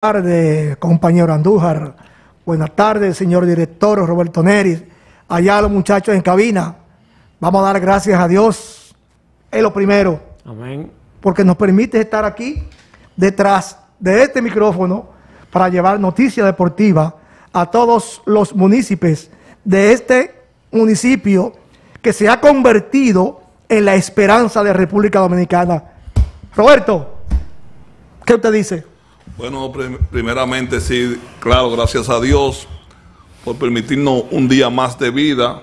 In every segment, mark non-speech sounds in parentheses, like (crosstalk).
tardes, compañero Andújar. Buenas tardes, señor director Roberto Neris. Allá los muchachos en cabina. Vamos a dar gracias a Dios. Es lo primero. Amén. Porque nos permite estar aquí detrás de este micrófono para llevar noticia deportiva a todos los municipios de este municipio que se ha convertido en la esperanza de República Dominicana. Roberto, ¿qué usted dice? Bueno, primeramente sí, claro, gracias a Dios por permitirnos un día más de vida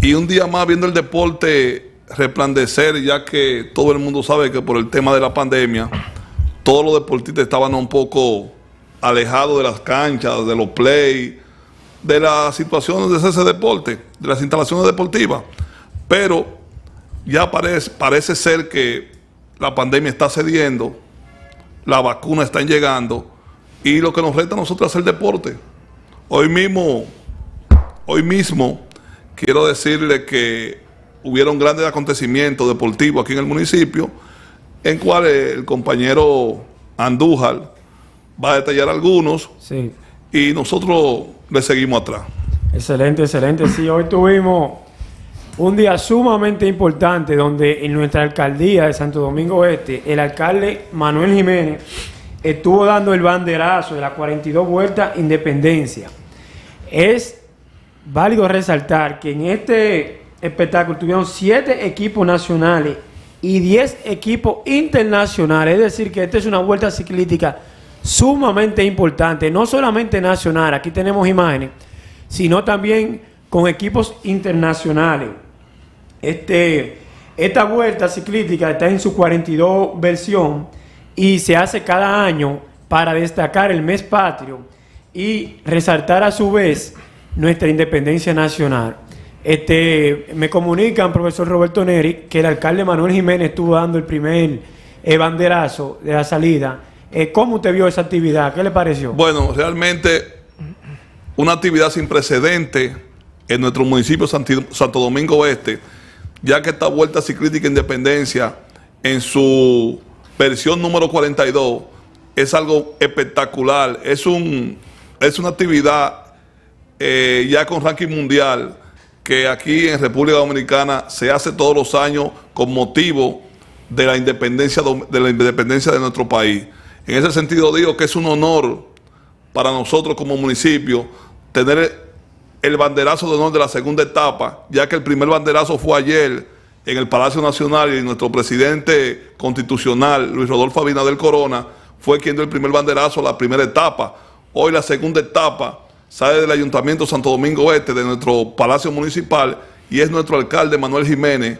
y un día más viendo el deporte resplandecer, ya que todo el mundo sabe que por el tema de la pandemia, todos los deportistas estaban un poco alejados de las canchas, de los play, de las situaciones de ese deporte, de las instalaciones deportivas. Pero ya parece, parece ser que la pandemia está cediendo las vacunas están llegando y lo que nos resta a nosotros es el deporte. Hoy mismo, hoy mismo, quiero decirle que hubieron grandes acontecimientos deportivos aquí en el municipio, en cuales el compañero Andújar va a detallar algunos sí. y nosotros le seguimos atrás. Excelente, excelente. Sí, hoy tuvimos un día sumamente importante donde en nuestra alcaldía de Santo Domingo Este, el alcalde Manuel Jiménez estuvo dando el banderazo de la 42 vueltas Independencia. Es válido resaltar que en este espectáculo tuvieron 7 equipos nacionales y 10 equipos internacionales. Es decir, que esta es una vuelta ciclística sumamente importante, no solamente nacional, aquí tenemos imágenes, sino también con equipos internacionales. Este, esta vuelta ciclística está en su 42 versión y se hace cada año para destacar el mes patrio y resaltar a su vez nuestra independencia nacional. Este, me comunican, profesor Roberto Neri, que el alcalde Manuel Jiménez estuvo dando el primer eh, banderazo de la salida. Eh, ¿Cómo usted vio esa actividad? ¿Qué le pareció? Bueno, realmente una actividad sin precedente en nuestro municipio Santo Domingo Oeste ya que esta Vuelta Ciclística Independencia en su versión número 42 es algo espectacular, es, un, es una actividad eh, ya con ranking mundial que aquí en República Dominicana se hace todos los años con motivo de la independencia de la independencia de nuestro país. En ese sentido digo que es un honor para nosotros como municipio tener el banderazo de honor de la segunda etapa, ya que el primer banderazo fue ayer en el Palacio Nacional y nuestro presidente constitucional, Luis Rodolfo Abinader Corona, fue quien dio el primer banderazo a la primera etapa. Hoy la segunda etapa sale del Ayuntamiento Santo Domingo Este, de nuestro Palacio Municipal, y es nuestro alcalde Manuel Jiménez.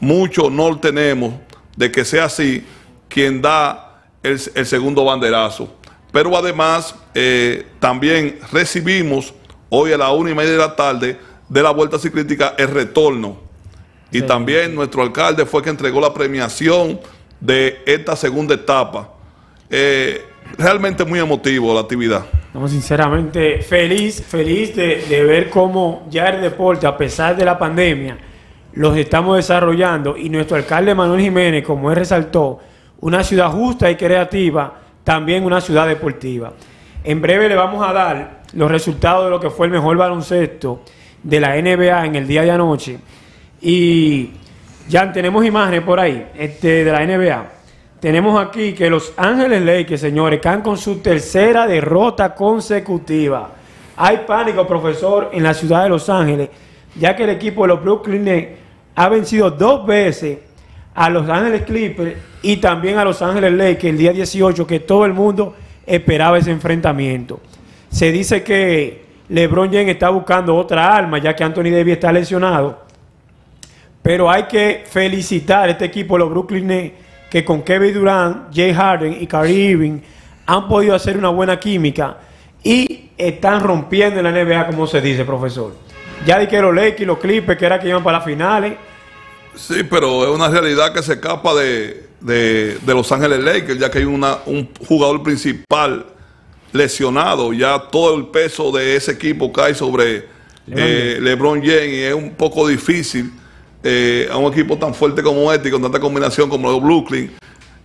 Mucho honor tenemos de que sea así quien da el, segundo banderazo. Pero además eh, también recibimos hoy a la una y media de la tarde de la Vuelta Ciclística El Retorno. Y también nuestro alcalde fue que entregó la premiación de esta segunda etapa. Eh, realmente muy emotivo la actividad. No, sinceramente, feliz, feliz de, de, ver cómo ya el deporte, a pesar de la pandemia, los estamos desarrollando. Y nuestro alcalde Manuel Jiménez, como él resaltó, una ciudad justa y creativa, también una ciudad deportiva. En breve le vamos a dar los resultados de lo que fue el mejor baloncesto de la NBA en el día de anoche. Y ya tenemos imágenes por ahí este, de la NBA. Tenemos aquí que los Ángeles Lakers, señores, caen con su tercera derrota consecutiva. Hay pánico, profesor, en la ciudad de Los Ángeles, ya que el equipo de los Brooklyn Nets ha vencido dos veces a Los Ángeles Clippers y también a Los Ángeles Lakers el día 18, que todo el mundo esperaba ese enfrentamiento. Se dice que LeBron James está buscando otra arma, ya que Anthony Davis está lesionado. Pero hay que felicitar a este equipo, los Brooklyn Nets, que con Kevin Durant, Jay Harden y Kyrie Irving han podido hacer una buena química y están rompiendo en la NBA, como se dice, profesor. Ya di que los los Clippers, que era que iban para las finales. Sí, pero es una realidad que se escapa de, de, Los Ángeles Lakers, ya que hay una, un jugador principal lesionado, ya todo el peso de ese equipo cae sobre LeBron, eh, James y es un poco difícil eh, a un equipo tan fuerte como este y con tanta combinación como los Brooklyn,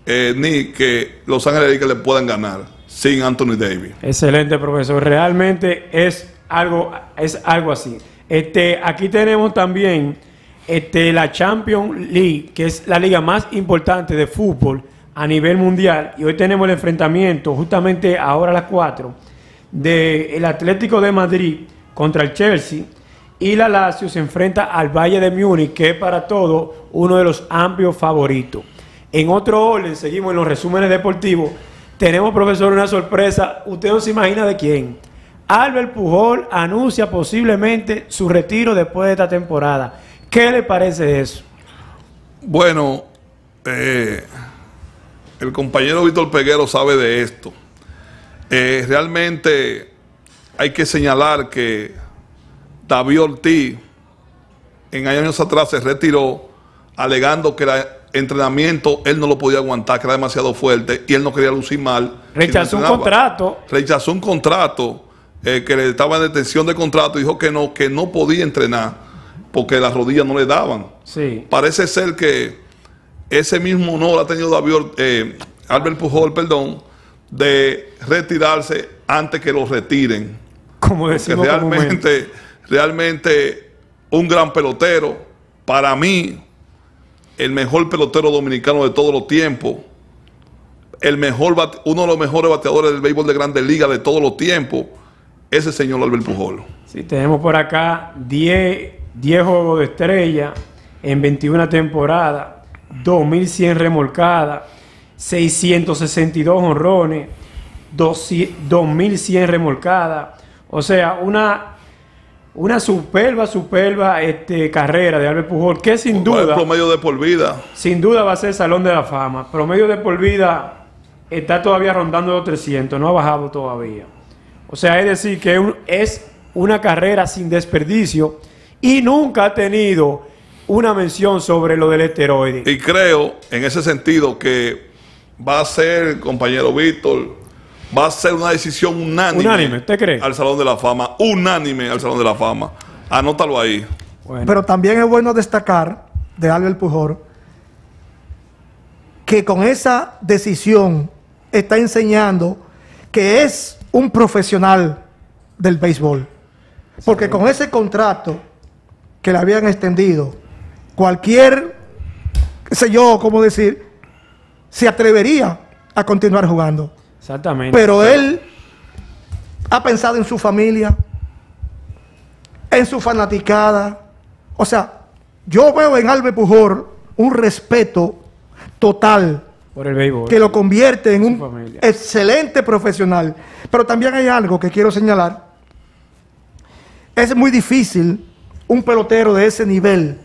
eh, ni que Los Ángeles Lakers le puedan ganar. sin Anthony Davis. Excelente, profesor. Realmente es algo, es algo así. Este, aquí tenemos también este, la Champions League, que es la liga más importante de fútbol a nivel mundial. Y hoy tenemos el enfrentamiento, justamente ahora a las 4, del Atlético de Madrid contra el Chelsea. Y la Lazio se enfrenta al Valle de Múnich, que es para todo uno de los amplios favoritos. En otro orden, seguimos en los resúmenes deportivos. Tenemos, profesor, una sorpresa. Usted no se imagina de quién. Albert Pujol anuncia posiblemente su retiro después de esta temporada. ¿Qué le parece eso? Bueno, eh, el compañero Víctor Peguero sabe de esto. Eh, realmente hay que señalar que David Ortiz en años atrás se retiró alegando que el entrenamiento él no lo podía aguantar, que era demasiado fuerte y él no quería lucir mal. Rechazó un contrato. Rechazó un contrato eh, que le estaba en detención de contrato, dijo que no, que no podía entrenar porque las rodillas no le daban. Sí. Parece ser que ese mismo honor ha tenido David, eh, Albert Pujol, perdón, de retirarse antes que lo retiren. Como Porque decimos realmente, realmente un gran pelotero. Para mí, el mejor pelotero dominicano de todos los tiempos. El mejor, uno de los mejores bateadores del béisbol de grandes ligas de todos los tiempos. Ese señor Albert Pujol. Sí, tenemos por acá 10, 10 juegos de estrella en 21 temporadas, 2100 remolcadas, 662 honrones, 200 2100 remolcadas. O sea, una, una superba, superba este, carrera de Albert Pujol, que sin ¿Cuál es el duda, promedio de por vida? sin duda va a ser Salón de la Fama. Promedio de por vida está todavía rondando los 300, no ha bajado todavía. O sea, es decir, que es una carrera sin desperdicio y nunca ha tenido una mención sobre lo del esteroide. Y creo, en ese sentido, que va a ser, compañero Víctor, va a ser una decisión unánime. Unánime, ¿usted cree? Al Salón de la Fama. Unánime al Salón de la Fama. Anótalo ahí. Bueno, Pero también es bueno destacar de Albert Pujol que con esa decisión está enseñando que es un profesional del béisbol. Porque con ese contrato que le habían extendido, cualquier, qué sé yo, cómo decir, se atrevería a continuar jugando. exactamente. Pero él ha pensado en su familia, en su fanaticada. O sea, yo veo en Albert Pujol un respeto total por el béisbol. que lo convierte en un familia. excelente profesional. Pero también hay algo que quiero señalar. Es muy difícil un pelotero de ese nivel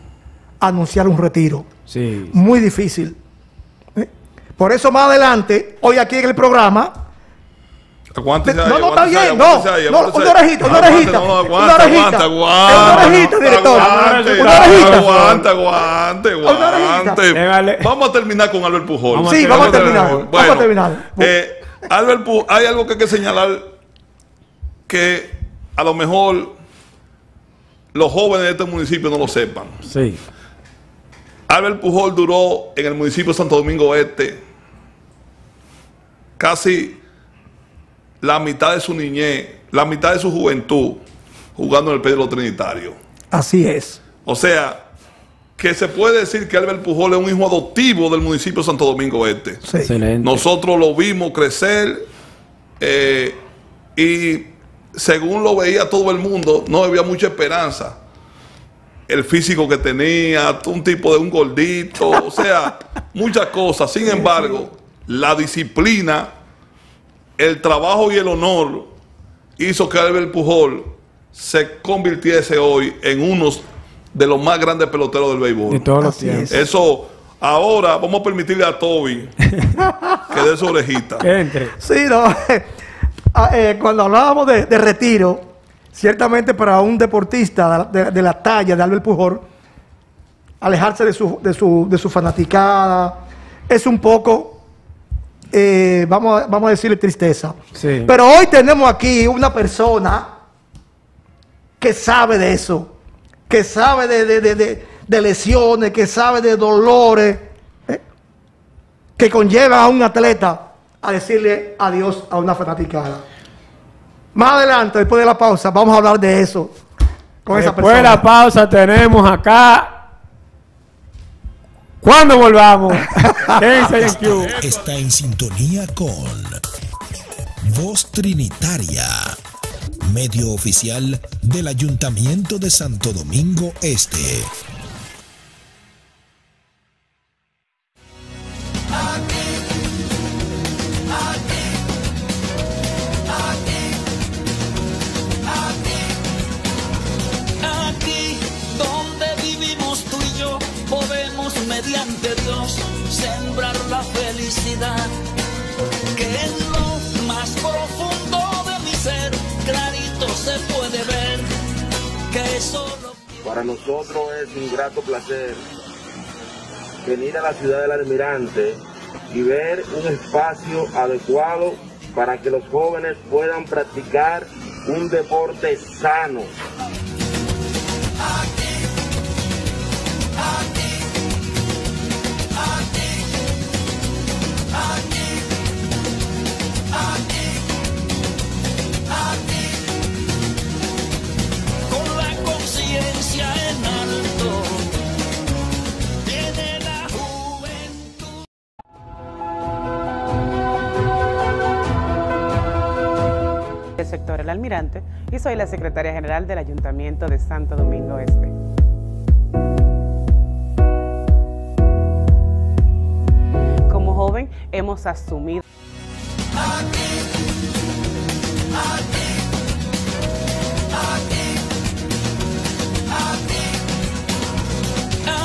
anunciar un retiro. Sí. Muy difícil. ¿Eh? Por eso más adelante, hoy aquí en el programa, Aguántese No, no, está bien, no. No, una orejita, una Aguante, orejita. Una orejita. Una orejita, director. Aguante, Una orejita. aguante, aguante, orejita. aguante. Vamos a terminar con Albert Pujol. Sí, vamos a terminar. Vamos a terminar. eh, Albert Pujol, hay algo que hay que señalar que a lo mejor los jóvenes de este municipio no lo sepan. Sí. Albert Pujol duró en el municipio de Santo Domingo Este casi la mitad de su niñez, la mitad de su juventud jugando en el Pedro Trinitario. así es. O sea, que se puede decir que Albert Pujol es un hijo adoptivo del municipio de Santo Domingo Este. Sí. Excelente. Nosotros lo vimos crecer eh, y según lo veía todo el mundo, no había mucha esperanza. El físico que tenía, un tipo de un gordito, o (laughs) sea, muchas cosas. Sin embargo, la disciplina, el trabajo y el honor hizo que Albert Pujol se convirtiese hoy en uno de los más grandes peloteros del béisbol. De todos los Así tiempos. es. Eso, ahora vamos a permitirle a Toby (laughs) que dé su orejita. Que entre. Sí, no. (laughs) Ah, eh, cuando hablábamos de, de retiro, ciertamente para un deportista de, de- de la talla de Albert Pujol, alejarse de su, de su, de su fanaticada es un poco, eh, vamos, a, vamos a decirle tristeza. Sí. Pero hoy tenemos aquí una persona que sabe de eso, que sabe de, de- de- de- de lesiones, que sabe de dolores, eh, que conllevan a un atleta a decirle adiós a una fanaticada. Más adelante, después de la pausa, vamos a hablar de eso con esa Después de la pausa tenemos acá. Cuando volvamos, (laughs) quédense en Q. está en sintonía con Voz Trinitaria, medio oficial del Ayuntamiento de Santo Domingo Este. Que en lo más profundo de mi ser, clarito se puede ver que solo Para nosotros es un grato placer venir a la ciudad del Almirante y ver un espacio adecuado para que los jóvenes puedan practicar un deporte sano. Y soy la secretaria general del Ayuntamiento de Santo Domingo Este. Como joven hemos asumido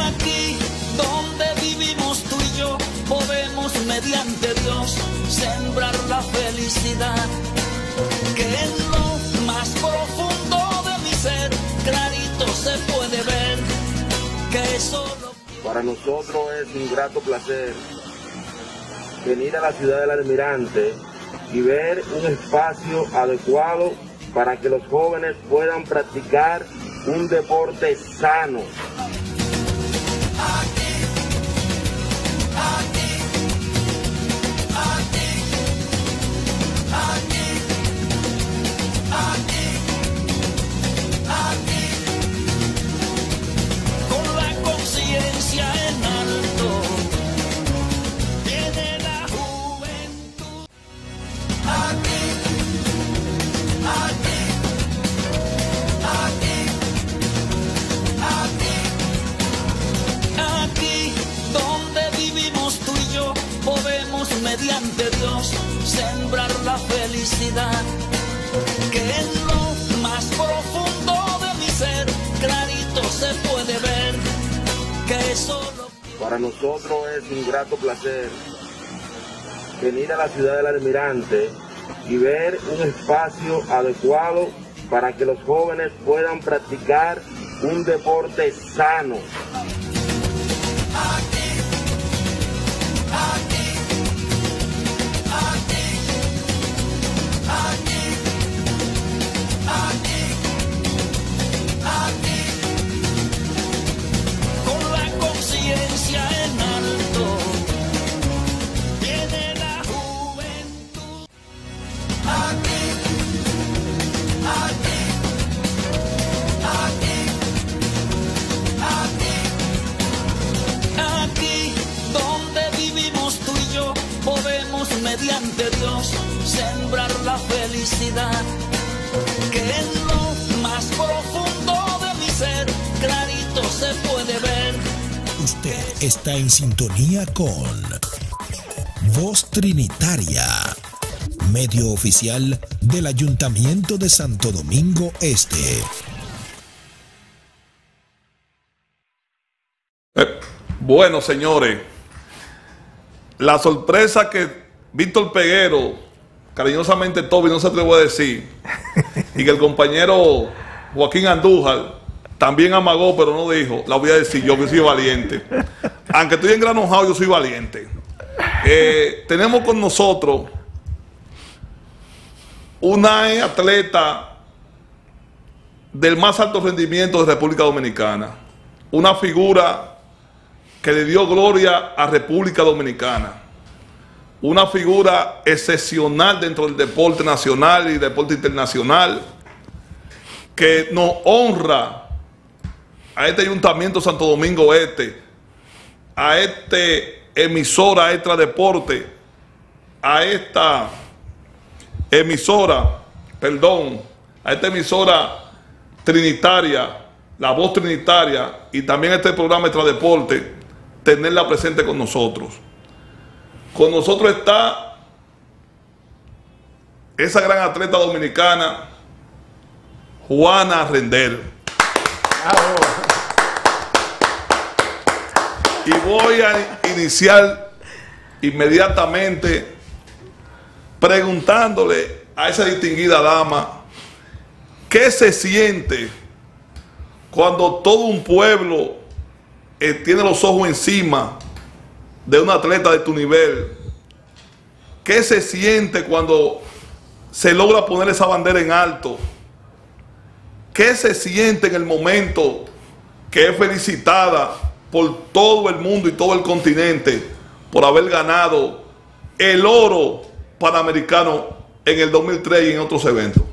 Aquí donde vivimos tú y yo, podemos mediante Dios sembrar la felicidad. Para nosotros es un grato placer venir a la ciudad del Almirante y ver un espacio adecuado para que los jóvenes puedan practicar un deporte sano. Que en lo más profundo de mi ser, clarito se puede ver que solo Para nosotros es un grato placer venir a la ciudad del Almirante y ver un espacio adecuado para que los jóvenes puedan practicar un deporte sano. Está en sintonía con Voz Trinitaria, medio oficial del Ayuntamiento de Santo Domingo Este. Eh, bueno, señores, la sorpresa que Víctor Peguero, cariñosamente Toby, no se atrevió a decir, (laughs) y que el compañero Joaquín Andújar también amagó, pero no dijo, la voy a decir yo que soy valiente. Aunque estoy engranojado, yo soy valiente. Eh, tenemos con nosotros una atleta del más alto rendimiento de República Dominicana. Una figura que le dio gloria a República Dominicana. una figura excepcional dentro del deporte nacional y deporte internacional, que nos honra a este Ayuntamiento Santo Domingo Este, a este emisora Extra Deporte, a esta emisora, perdón, a esta emisora trinitaria, la voz trinitaria y también este programa Extra Deporte, tenerla presente con nosotros. Con nosotros está esa gran atleta dominicana, Juana Render. Y voy a iniciar inmediatamente preguntándole a esa distinguida dama qué se siente cuando todo un pueblo eh, tiene los ojos encima de un atleta de tu nivel. ¿Qué se siente cuando se logra poner esa bandera en alto? ¿Qué se siente en el momento que es felicitada por todo el mundo y todo el continente por haber ganado el oro panamericano en el 2003 y en otros eventos?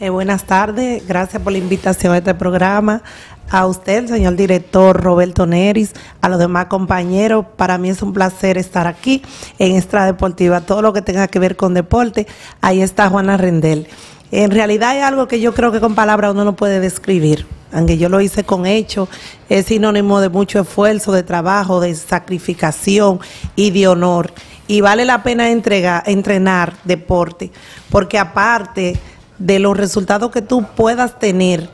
Eh, buenas tardes, gracias por la invitación a este programa. A usted, señor director Roberto Neris, a los demás compañeros, para mí es un placer estar aquí en Extra Deportiva. Todo lo que tenga que ver con deporte, ahí está Juana Rendel. En realidad hay algo que yo creo que con palabras uno no puede describir, aunque yo lo hice con hecho, es sinónimo de mucho esfuerzo, de trabajo, de sacrificación y de honor. Y vale la pena entregar, entrenar deporte, porque aparte de los resultados que tú puedas tener,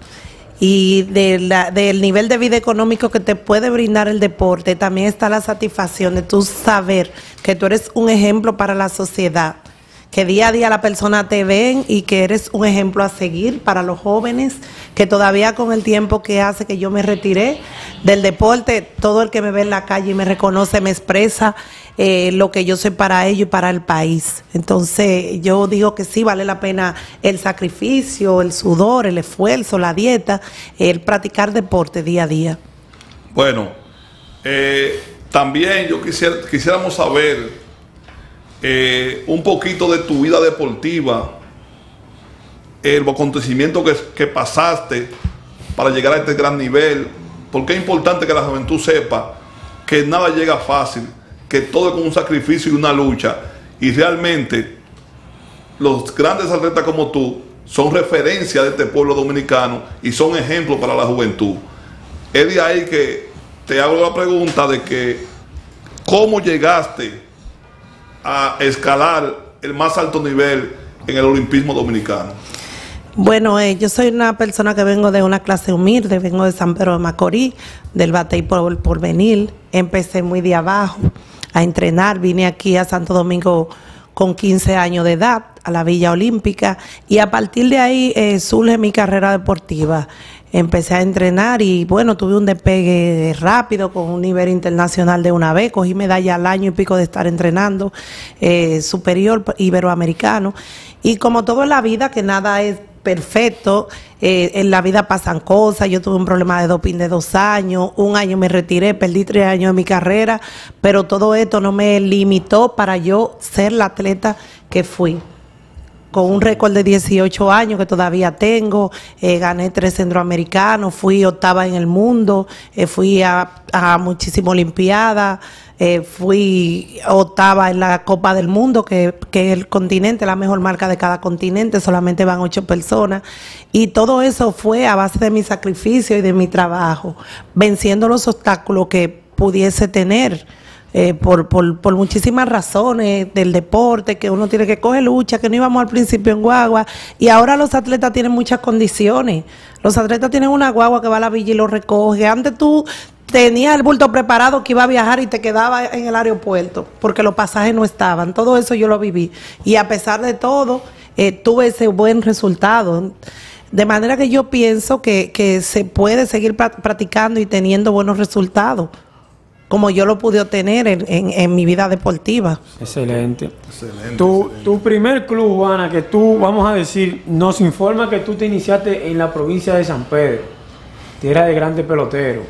y del nivel de vida económico que te puede brindar el deporte, también está la satisfacción de tú saber que tú eres un ejemplo para la sociedad, que día a día la persona te ven y que eres un ejemplo a seguir para los jóvenes, que todavía con el tiempo que hace que yo me retiré del deporte, todo el que me ve en la calle y me reconoce, me expresa eh, lo que yo soy para ellos y para el país. Entonces yo digo que sí, vale la pena el sacrificio, el sudor, el esfuerzo, la dieta, el practicar deporte día a día. Bueno, eh, también yo quisiera, quisiéramos saber eh, un poquito de tu vida deportiva, el acontecimiento que, que pasaste para llegar a este gran nivel, porque es importante que la juventud sepa que nada llega fácil que todo es con un sacrificio y una lucha. Y realmente los grandes atletas como tú son referencia de este pueblo dominicano y son ejemplos para la juventud. Es de ahí que te hago la pregunta de que cómo llegaste a escalar el más alto nivel en el olimpismo dominicano. Bueno, eh, yo soy una persona que vengo de una clase humilde, vengo de San Pedro de Macorís, del Batey por, por venir. Empecé muy de abajo a entrenar. Vine aquí a Santo Domingo con 15 años de edad, a la Villa Olímpica, y a partir de ahí eh, surge mi carrera deportiva. Empecé a entrenar y bueno, tuve un despegue rápido con un nivel internacional de una vez, cogí medalla al año y pico de estar entrenando, eh, superior iberoamericano. Y como todo en la vida, que nada es perfecto. Eh, en la vida pasan cosas. Yo tuve un problema de doping de dos años. Un año me retiré, perdí tres años de mi carrera. Pero todo esto no me limitó para yo ser la atleta que fui. Con un récord de 18 años que todavía tengo, eh, gané tres centroamericanos, fui octava en el mundo, eh, fui a, muchísimas olimpiadas, eh, fui octava en la Copa del Mundo, que, que es el continente, la mejor marca de cada continente, solamente van ocho personas. Y todo eso fue a base de mi sacrificio y de mi trabajo, venciendo los obstáculos que pudiese tener. Eh, por, por, por, muchísimas razones del deporte, que uno tiene que coger lucha, que no íbamos al principio en guagua, y ahora los atletas tienen muchas condiciones. Los atletas tienen una guagua que va a la villa y lo recoge. Antes tú tenías el bulto preparado que iba a viajar y te quedaba en el aeropuerto, porque los pasajes no estaban. Todo eso yo lo viví. Y a pesar de todo, eh, tuve ese buen resultado. De manera que yo pienso que, que se puede seguir practicando y teniendo buenos resultados como yo lo pude obtener en, en, en mi vida deportiva. Excelente. excelente, tu, excelente. tu, primer club, Juana, que tú, vamos a decir, nos informa que tú te iniciaste en la provincia de San Pedro, tierra de grandes peloteros.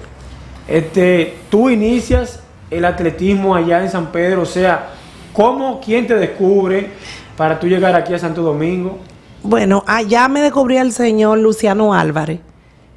Este, tú inicias el atletismo allá en San Pedro, o sea, ¿Cómo, quién te descubre para tú llegar aquí a Santo Domingo? Bueno, allá me descubrí el señor Luciano Álvarez,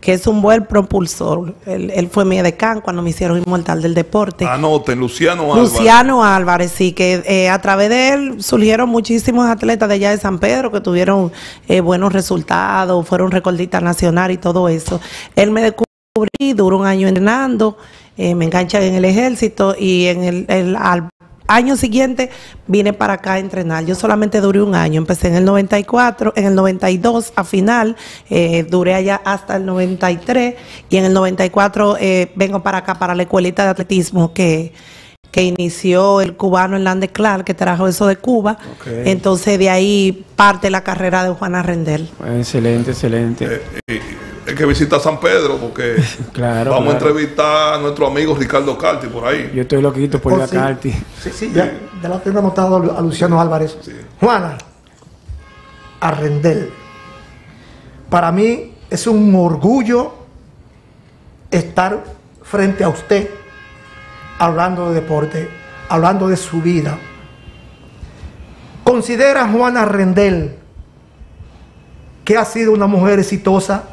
que es un buen propulsor. Él, él fue mi decán cuando me hicieron inmortal del deporte. Anoten, Luciano Álvarez. Luciano Álvarez, sí, que eh, a través de él surgieron muchísimos atletas de allá de San Pedro que tuvieron eh, buenos resultados, fueron recordistas nacionales y todo eso. Él me descubrí, duró un año entrenando, eh, me enganchan en el ejército y en el, el- al año siguiente vine para acá a entrenar. Yo solamente duré un año, empecé en el 94, en el 92 a final, eh, duré allá hasta el 93 y en el 94 eh, vengo para acá para la escuelita de atletismo que que inició el cubano Hernández Clark, que trajo eso de Cuba. Entonces de ahí parte la carrera de Juana Rendel. Excelente, excelente. Eh, eh, hay que visitar San Pedro porque (laughs) Claro, vamos claro. a entrevistar a nuestro amigo Ricardo Carti por ahí. Yo estoy loquito por Oh, ir a sí. Carti. Sí, sí, ya, ya lo tengo anotado a Luciano Álvarez. Juana, Arrendel. Para mí es un orgullo estar frente a usted hablando de deporte, hablando de su vida. ¿Considera Juana Rendel que ha sido una mujer exitosa?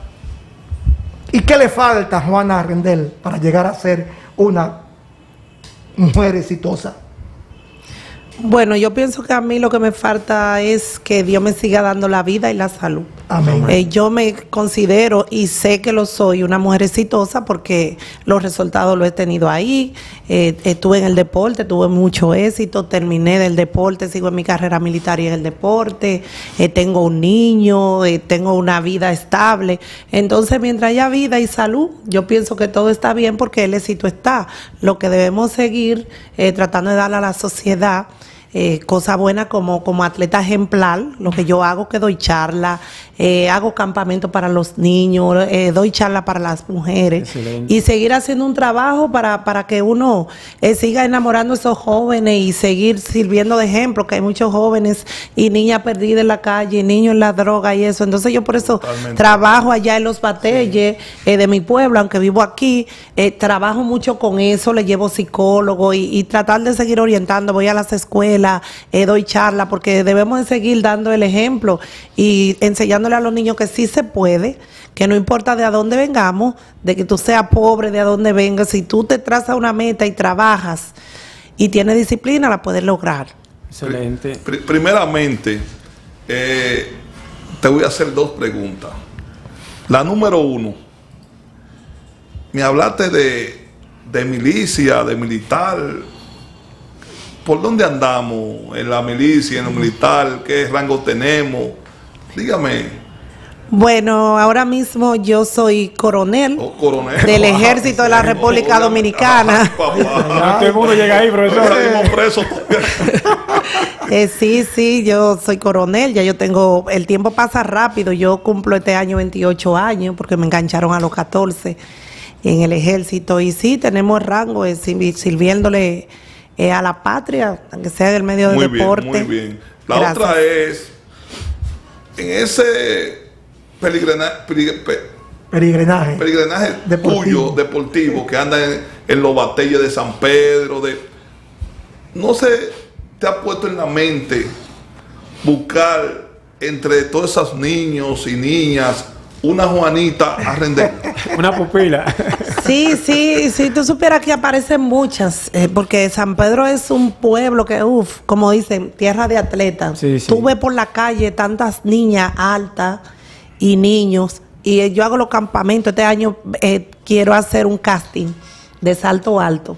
¿Y qué le falta a Juana Rendel para llegar a ser una mujer exitosa? Bueno, yo pienso que a mí lo que me falta es que Dios me siga dando la vida y la salud. Amén. Eh, yo me considero y sé que lo soy una mujer exitosa porque los resultados los he tenido ahí. Eh, estuve en el deporte, tuve mucho éxito, terminé del deporte, sigo en mi carrera militar y en el deporte. Eh, tengo un niño, eh, tengo una vida estable. Entonces, mientras haya vida y salud, yo pienso que todo está bien porque el éxito está. Lo que debemos seguir eh, tratando de darle a la sociedad eh, cosa buena como, como atleta ejemplar, lo que yo hago que doy charla, eh, hago campamento para los niños, eh, doy charla para las mujeres Excelente. y seguir haciendo un trabajo para, para que uno eh, siga enamorando a esos jóvenes y seguir sirviendo de ejemplo, que hay muchos jóvenes y niñas perdidas en la calle, y niños en la droga y eso. Entonces yo por eso Totalmente. trabajo allá en los batelles de mi pueblo, aunque vivo aquí, trabajo mucho con eso, le llevo psicólogo y, y tratar de seguir orientando, voy a las escuelas, eh, doy charla, porque debemos de seguir dando el ejemplo y enseñándole a los niños que sí se puede, que no importa de a dónde vengamos, de que tú seas pobre, de a dónde vengas, si tú te trazas una meta y trabajas y tienes disciplina, la puedes lograr. Excelente. Pri- primeramente, eh, te voy a hacer dos preguntas. La número uno, me hablaste de, de milicia, de militar. ¿Por dónde andamos en la milicia, en lo militar? ¿Qué rango tenemos? Dígame. Bueno, ahora mismo yo soy coronel Oh, coronel. del Ejército de la República Dominicana. Ya todo el mundo llega ahí, profesor. (laughs) Eh, sí, sí, yo soy coronel, ya yo tengo, el tiempo pasa rápido, yo cumplo este año 28 años porque me engancharon a los 14 en el ejército y sí, tenemos rango eh, sirvi- sirviéndole eh, a la patria, aunque sea en el medio del Muy bien, deporte. muy bien. La Gracias. otra es, en ese peligrena- peli- pe- Peregrinaje. peregrinaje Deportivo. tuyo, deportivo, que anda en, en los batalles de San Pedro, de no se te ha puesto en la mente buscar entre todos esos niños y niñas una Juanita a render. (laughs) Una pupila. Sí, sí, sí, tú supieras que aparecen muchas, eh, porque San Pedro es un pueblo que, uff, como dicen, tierra de atletas. Sí, sí. Tú ves por la calle tantas niñas altas y niños, y eh, yo hago los campamentos. Este año eh, quiero hacer un casting de salto alto.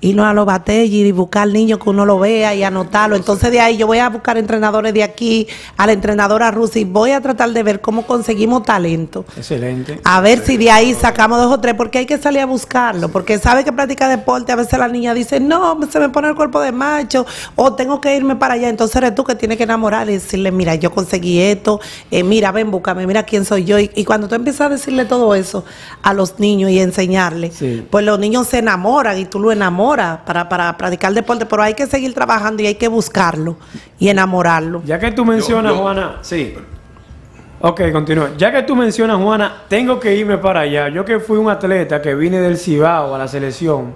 Irnos a los batalles y buscar niños que uno lo vea y anotarlo. Entonces de ahí yo voy a buscar entrenadores de aquí, a la entrenadora rusa y voy a tratar de ver cómo conseguimos talento. Excelente. A ver si de ahí sacamos dos o tres, porque hay que salir a buscarlo. Porque sabe que practica deporte, a veces la niña dice, no, se me pone el cuerpo de macho, o tengo que irme para allá. Entonces eres tú que tienes que enamorar y decirle, mira, yo conseguí esto, eh, mira, ven, búscame, mira quién soy yo. Y, y cuando tú empiezas a decirle todo eso a los niños y enseñarles, Sí. pues los niños se enamoran y tú lo enamoras para, para practicar deporte. Pero hay que seguir trabajando y hay que buscarlo y enamorarlo. Ya que tú mencionas, Yo- yo- Juana, sí. Ok, continúa. Ya que tú mencionas, Juana, tengo que irme para allá. Yo que fui un atleta que vine del Cibao a la selección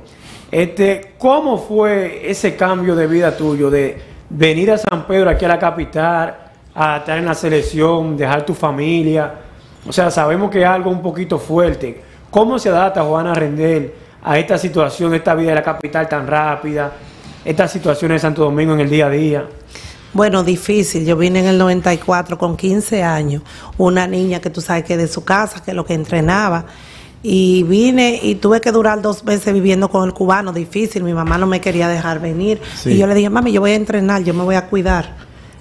Este, ¿Cómo fue ese cambio de vida tuyo de venir a San Pedro, aquí a la capital, a estar en la selección, dejar tu familia? O sea, sabemos que es algo un poquito fuerte. ¿Cómo se adapta Juana Rendel a esta situación, esta vida de la capital tan rápida, esta situación de Santo Domingo en el día a día? Bueno, difícil. Yo vine en el 94 con 15 años, una niña que tú sabes que de su casa, que es lo que entrenaba. Y vine y tuve que durar dos meses viviendo con el cubano, difícil. Mi mamá no me quería dejar venir. Sí. Y yo le dije, mami, yo voy a entrenar, yo me voy a cuidar.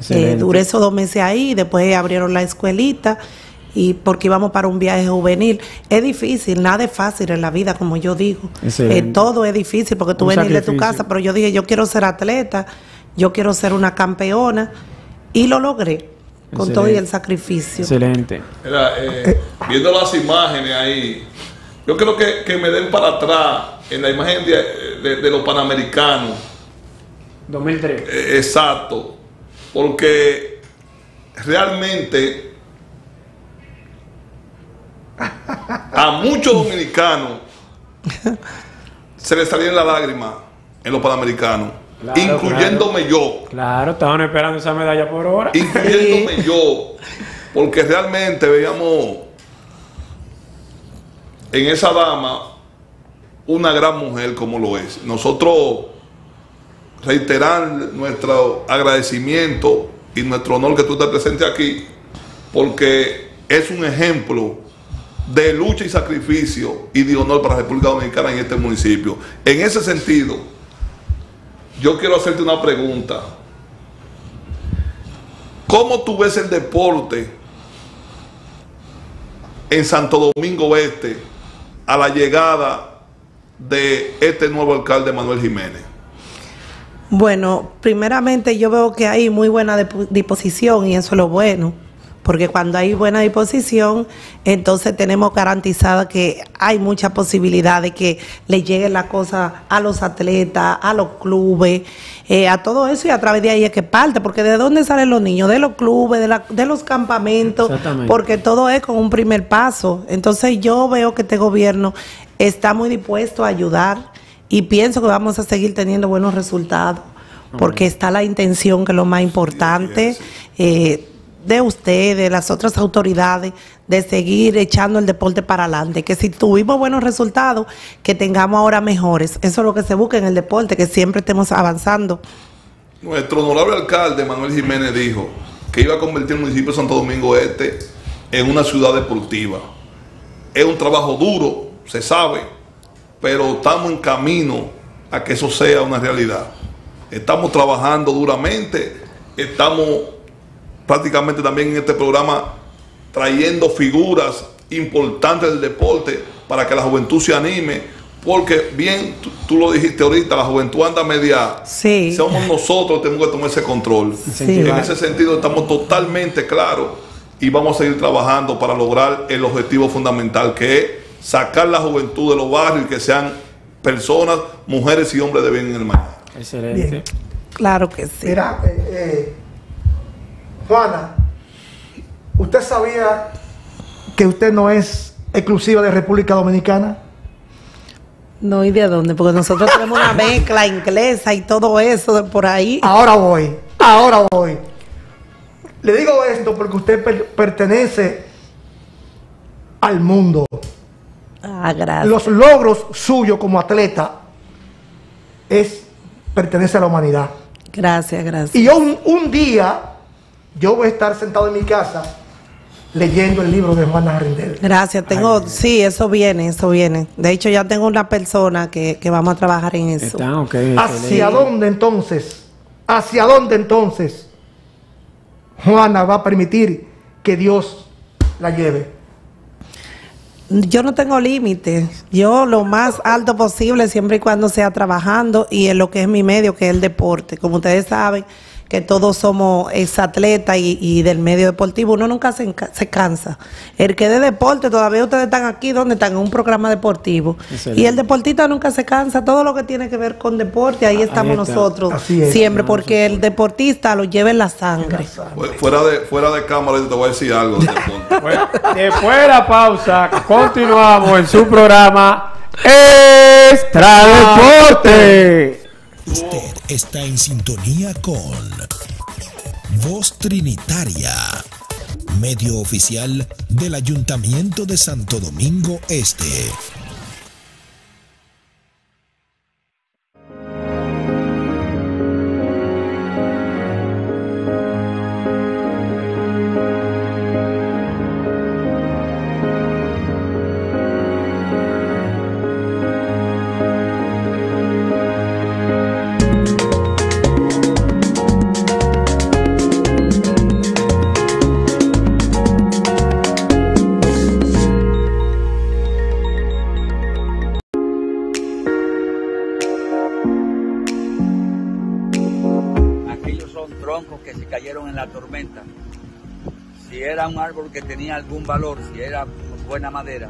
Eh, duré esos dos meses ahí, después abrieron la escuelita y porque íbamos para un viaje juvenil. Es difícil, nada es fácil en la vida, como yo digo. Eh, todo es difícil porque tú venir de tu casa, pero yo dije, yo quiero ser atleta, yo quiero ser una campeona y lo logré con todo y el sacrificio. Excelente. Eh, viendo las imágenes ahí, yo creo que, que me den para atrás en la imagen de, de- de los panamericanos. 2003. Eh, exacto. Porque realmente a muchos dominicanos (laughs) se les salían las lágrimas en los panamericanos, Claro, incluyéndome yo. Claro, estaban esperando esa medalla por hora. incluyéndome yo, porque realmente veíamos en esa dama una gran mujer como lo es. Nosotros reiterar nuestro agradecimiento y nuestro honor que tú estés presente aquí, porque es un ejemplo de lucha y sacrificio y de honor para la República Dominicana en este municipio. En ese sentido, yo quiero hacerte una pregunta. ¿Cómo tú ves el deporte en Santo Domingo Este a la llegada de este nuevo alcalde Manuel Jiménez? Bueno, primeramente yo veo que hay muy buena disposición y eso es lo bueno, porque cuando hay buena disposición, entonces tenemos garantizada que hay mucha posibilidad de que le llegue la cosa a los atletas, a los clubes, eh, a todo eso y a través de ahí es que parte, porque de dónde salen los niños, de los clubes, de, la- de los campamentos, porque todo es con un primer paso. Entonces yo veo que este gobierno está muy dispuesto a ayudar y pienso que vamos a seguir teniendo buenos resultados porque está la intención que es lo más importante. eh, de usted, de las otras autoridades, de seguir echando el deporte para adelante, que si tuvimos buenos resultados, que tengamos ahora mejores. Eso es lo que se busca en el deporte, que siempre estemos avanzando. Nuestro honorable alcalde Manuel Jiménez dijo que iba a convertir el municipio de Santo Domingo Este en una ciudad deportiva. Es un trabajo duro, se sabe, pero estamos en camino a que eso sea una realidad. Estamos trabajando duramente, estamos prácticamente también en este programa trayendo figuras importantes del deporte para que la juventud se anime, porque bien, tú, tú lo dijiste ahorita, la juventud anda media... Sí. Somos nosotros que tenemos que tomar ese control. Sí. En ese sentido estamos totalmente claros y vamos a seguir trabajando para lograr el objetivo fundamental que es sacar la juventud de los barrios y que sean personas, mujeres y hombres de bien en el mañana. Excelente. Bien. Claro que sí. Mira, eh, eh, Juana, ¿usted sabía que usted no es exclusiva de República Dominicana? No, ¿y de dónde? Porque nosotros (laughs) tenemos una mezcla inglesa y todo eso de por ahí. Ahora voy, ahora voy. Le digo esto porque usted per- pertenece al mundo. Ah, gracias. Los logros suyos como atleta es pertenece a la humanidad. Gracias, gracias. Y yo un, un día, yo voy a estar sentado en mi casa leyendo el libro de Juana Rendel. Gracias, tengo, sí, eso viene, eso viene. De hecho, ya tengo una persona que, que vamos a trabajar en eso. Está, ok. ¿Hacia dónde entonces? ¿Hacia dónde entonces Juana va a permitir que Dios la lleve? Yo no tengo límites. Yo lo más alto posible siempre y cuando sea trabajando y en lo que es mi medio, que es el deporte. Como ustedes saben, que todos somos exatletas y, y del medio deportivo, uno nunca se, se cansa. El que de deporte, todavía ustedes están aquí donde están en un programa deportivo. Excelente. Y el deportista nunca se cansa. Todo lo que tiene que ver con deporte, ahí estamos está. nosotros es. siempre, porque el deportista lo lleva en la sangre. Fu- Fuera de, fuera de cámara yo te voy a decir algo. Bueno, (laughs) después de la pausa, continuamos en su programa Extra Deporte. Usted está en sintonía con Voz Trinitaria, medio oficial del Ayuntamiento de Santo Domingo Este. Era un árbol que tenía algún valor, si era buena madera,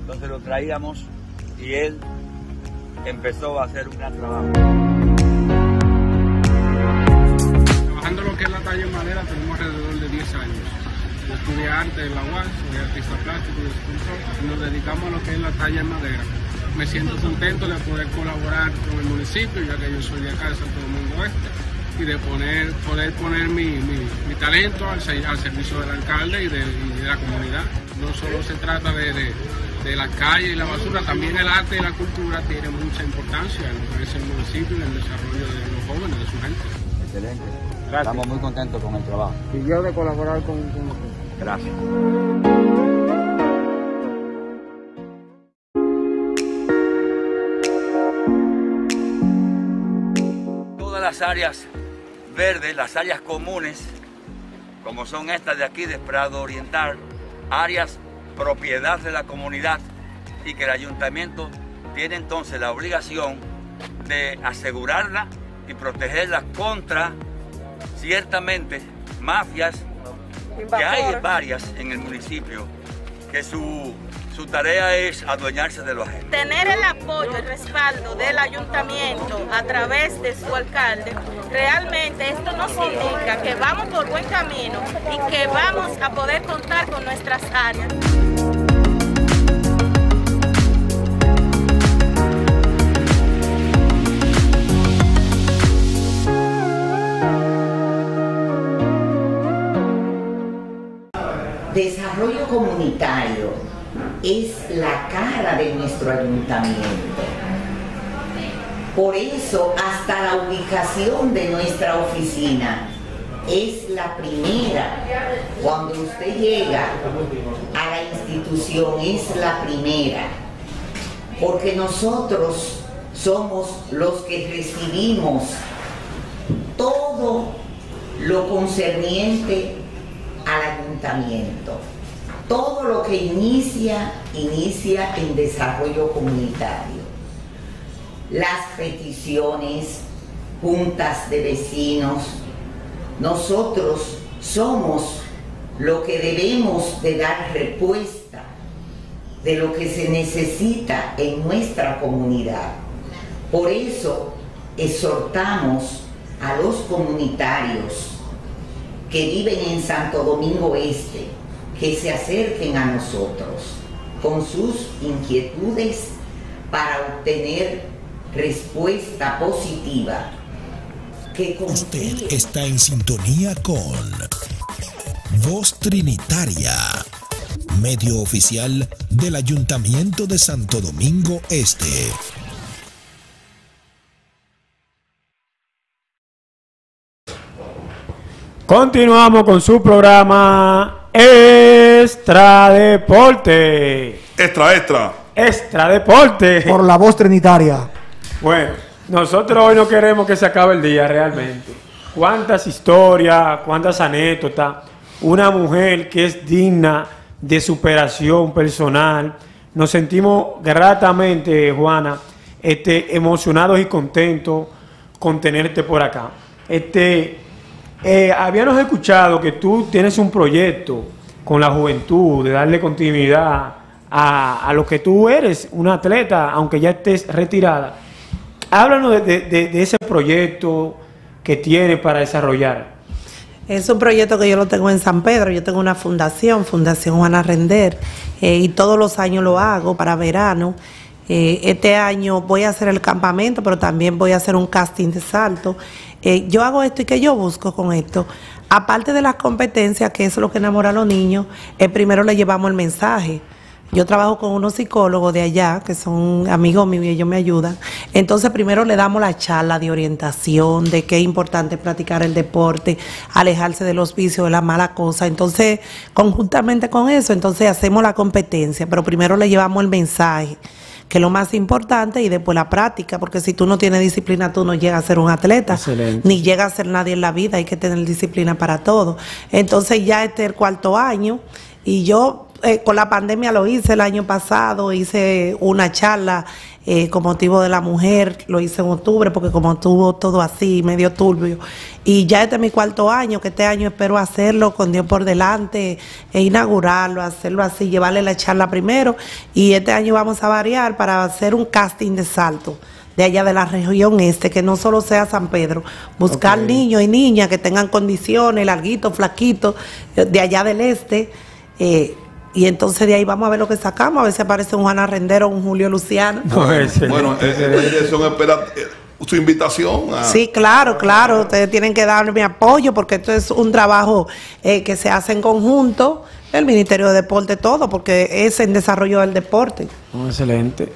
entonces lo traíamos y él empezó a hacer un gran trabajo. Trabajando lo que es la talla en madera tenemos alrededor de 10 años. Yo estudié arte en la UAS, soy artista plástico y escultor, nos dedicamos a lo que es la talla en madera. Me siento contento de poder colaborar con el municipio, ya que yo soy de acá de Santo Domingo y de poner, poder poner mi, mi- mi talento al, se- al servicio del alcalde y de, y de la comunidad. No solo se trata de, de, de la calle y la basura, también el arte y la cultura tienen mucha importancia en el municipio y en el desarrollo de los jóvenes, de su gente. Excelente. Estamos muy contentos con el trabajo. Y yo de colaborar con, Gracias. Todas las áreas verdes, las áreas comunes, como son estas de aquí de Prado Oriental, áreas propiedad de la comunidad y que el ayuntamiento tiene entonces la obligación de asegurarla y protegerla contra ciertamente mafias que hay varias en el municipio que su, su tarea es adueñarse de los agentes. tener el apoyo, el respaldo del ayuntamiento a través de su alcalde, realmente esto nos indica que vamos por buen camino y que vamos a poder contar con nuestras áreas. Desarrollo comunitario es la cara de nuestro ayuntamiento. Por eso, hasta la ubicación de nuestra oficina es la primera. Cuando usted llega a la institución es la primera. Porque nosotros somos los que recibimos todo lo concerniente al ayuntamiento. Todo lo que inicia, inicia en desarrollo comunitario. Las peticiones, juntas de vecinos, nosotros somos lo que debemos de dar respuesta de lo que se necesita en nuestra comunidad. Por eso exhortamos a los comunitarios que viven en Santo Domingo Este, que se acerquen a nosotros con sus inquietudes para obtener respuesta positiva. Que Usted está en sintonía con Voz Trinitaria, medio oficial del Ayuntamiento de Santo Domingo Este. Continuamos con su programa Extra Deporte. Extra, extra. Extra Deporte. Por la voz trinitaria. Bueno, nosotros hoy no queremos que se acabe el día realmente. Cuántas historias, cuántas anécdotas. Una mujer que es digna de superación personal. Nos sentimos gratamente, Juana, este, emocionados y contentos con tenerte por acá. Este, eh, habíamos escuchado que tú tienes un proyecto con la juventud de darle continuidad a, a lo que tú eres, una atleta, aunque ya estés retirada. Háblanos de, de- ese proyecto que tienes para desarrollar. Es un proyecto que yo lo tengo en San Pedro. Yo tengo una fundación, Fundación Juana Render, eh, y todos los años lo hago para verano. Eh, este año voy a hacer el campamento, pero también voy a hacer un casting de salto. Eh, yo hago esto y que yo busco con esto. Aparte de las competencias, que es lo que enamora a los niños, eh, primero le llevamos el mensaje. Yo trabajo con unos psicólogos de allá, que son amigos míos y ellos me ayudan. Entonces, primero le damos la charla de orientación, de qué es importante practicar el deporte, alejarse de los vicios, de la mala cosa. Entonces, conjuntamente con eso, entonces hacemos la competencia, pero primero le llevamos el mensaje que es lo más importante, y después la práctica, porque si tú no tienes disciplina, tú no llegas a ser un atleta, Excelente. ni llegas a ser nadie en la vida, hay que tener disciplina para todo. Entonces ya este es el cuarto año, y yo eh, con la pandemia lo hice el año pasado, hice una charla eh, con motivo de la mujer, lo hice en octubre, porque como estuvo todo así, medio turbio, y ya este es mi cuarto año, que este año espero hacerlo con Dios por delante, e inaugurarlo, hacerlo así, llevarle la charla primero, y este año vamos a variar para hacer un casting de salto de allá de la región este, que no solo sea San Pedro, buscar niños y niñas que tengan condiciones, larguitos, flaquitos, eh, de allá del este, eh, y entonces de ahí vamos a ver lo que sacamos, a ver si aparece un Juana Rendero o un Julio Luciano. Bueno, eh, eh, la dirección espera eh, su invitación. A, Sí, claro, claro. Ustedes tienen que darme mi apoyo porque esto es un trabajo eh, que se hace en conjunto, el Ministerio de Deporte, todo, porque es en desarrollo del deporte. No, excelente.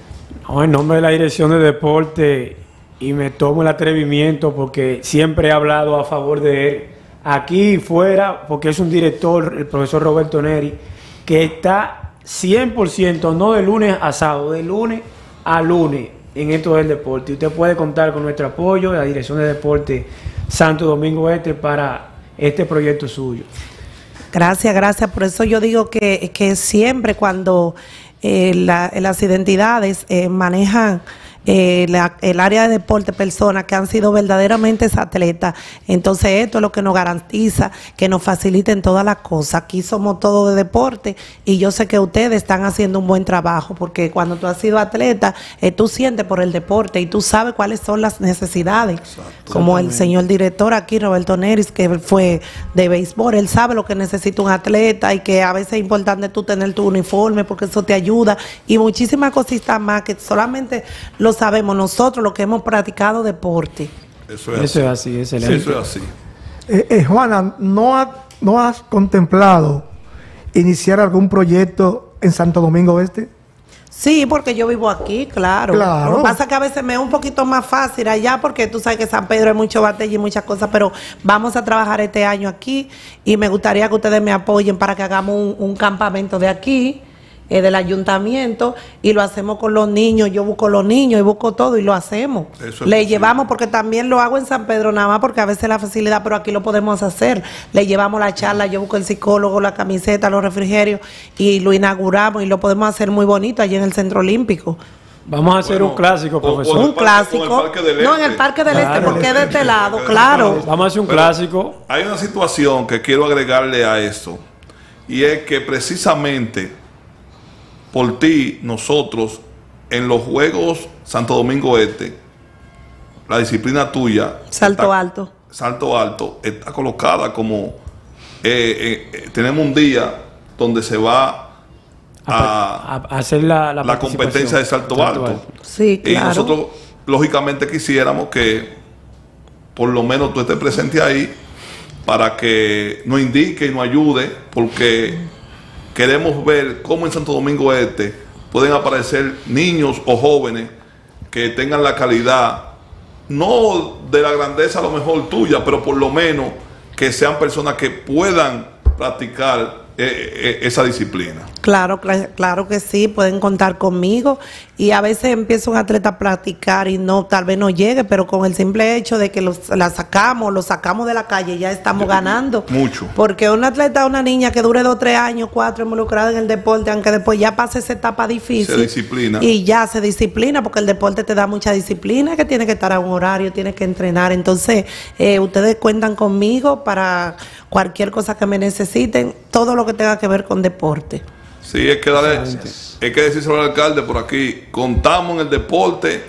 No, en nombre de la Dirección de Deporte y me tomo el atrevimiento porque siempre he hablado a favor de él, aquí y fuera, porque es un director, el profesor Roberto Neri, que está 100%, no de lunes a sábado, de lunes a lunes en esto del deporte. Usted puede contar con nuestro apoyo, la Dirección de Deporte Santo Domingo Este, para este proyecto suyo. Gracias, gracias. Por eso yo digo que, que siempre cuando eh, la- las identidades eh, manejan eh, la- el área de deporte, personas que han sido verdaderamente atletas, entonces esto es lo que nos garantiza que nos faciliten todas las cosas. Aquí somos todos de deporte y yo sé que ustedes están haciendo un buen trabajo porque cuando tú has sido atleta, eh, tú sientes por el deporte y tú sabes cuáles son las necesidades. Como el señor director aquí, Roberto Neris, que fue de béisbol, él sabe lo que necesita un atleta y que a veces es importante tú tener tu uniforme porque eso te ayuda y muchísimas cositas más que solamente lo sabemos nosotros, los que hemos practicado deporte. Eso es Eso es así. así. Eso es así. Eh, eh, Juana, ¿no, ha- ¿no has contemplado iniciar algún proyecto en Santo Domingo Este? Sí, porque yo vivo aquí, claro. Claro. Lo que pasa es que a veces me es un poquito más fácil allá porque tú sabes que San Pedro hay mucho batalla y muchas cosas, pero vamos a trabajar este año aquí y me gustaría que ustedes me apoyen para que hagamos un, un campamento de aquí, eh, del ayuntamiento, y lo hacemos con los niños. Yo busco los niños y busco todo y lo hacemos. Eso es Le posible. llevamos, porque también lo hago en San Pedro nada más porque a veces la facilidad, pero aquí lo podemos hacer. Le llevamos la charla, yo busco el psicólogo, la camiseta, los refrigerios y lo inauguramos y lo podemos hacer muy bonito allí en el Centro Olímpico. Vamos a hacer Bueno, un clásico, o- o profesor. Un parque- clásico. del No, en Este. el Parque del Claro. Este, porque es de este lado, claro. Vamos a hacer un Pero clásico. Hay una situación que quiero agregarle a esto. Y es que precisamente por ti, nosotros, en los Juegos Santo Domingo Este, la disciplina tuya. Salto está- alto. Salto alto está colocada como. eh, eh, eh, tenemos un día donde se va a, A, a hacer la, la la competencia de salto alto. Sí, Y claro. nosotros, lógicamente, quisiéramos que por lo menos tú estés presente ahí para que nos indique y nos ayude, porque queremos ver cómo en Santo Domingo Este pueden aparecer niños o jóvenes que tengan la calidad, no de la grandeza a lo mejor tuya, pero por lo menos que sean personas que puedan practicar eh, eh, esa disciplina. Claro, cla- claro que sí, pueden contar conmigo. Y a veces empieza un atleta a practicar y no, tal vez no llegue, pero con el simple hecho de que los, la sacamos, lo sacamos de la calle, ya estamos ganando. Mucho. Porque un atleta, una niña que dure dos, tres años, cuatro involucrada en el deporte, aunque después ya pase esa etapa difícil. Se disciplina. Y ya se disciplina, porque el deporte te da mucha disciplina, que tiene que estar a un horario, tiene que entrenar. Entonces, eh, ustedes cuentan conmigo para cualquier cosa que me necesiten, todo lo que tenga que ver con deporte. Sí, es que darle, es que decírselo al alcalde por aquí. Contamos en el deporte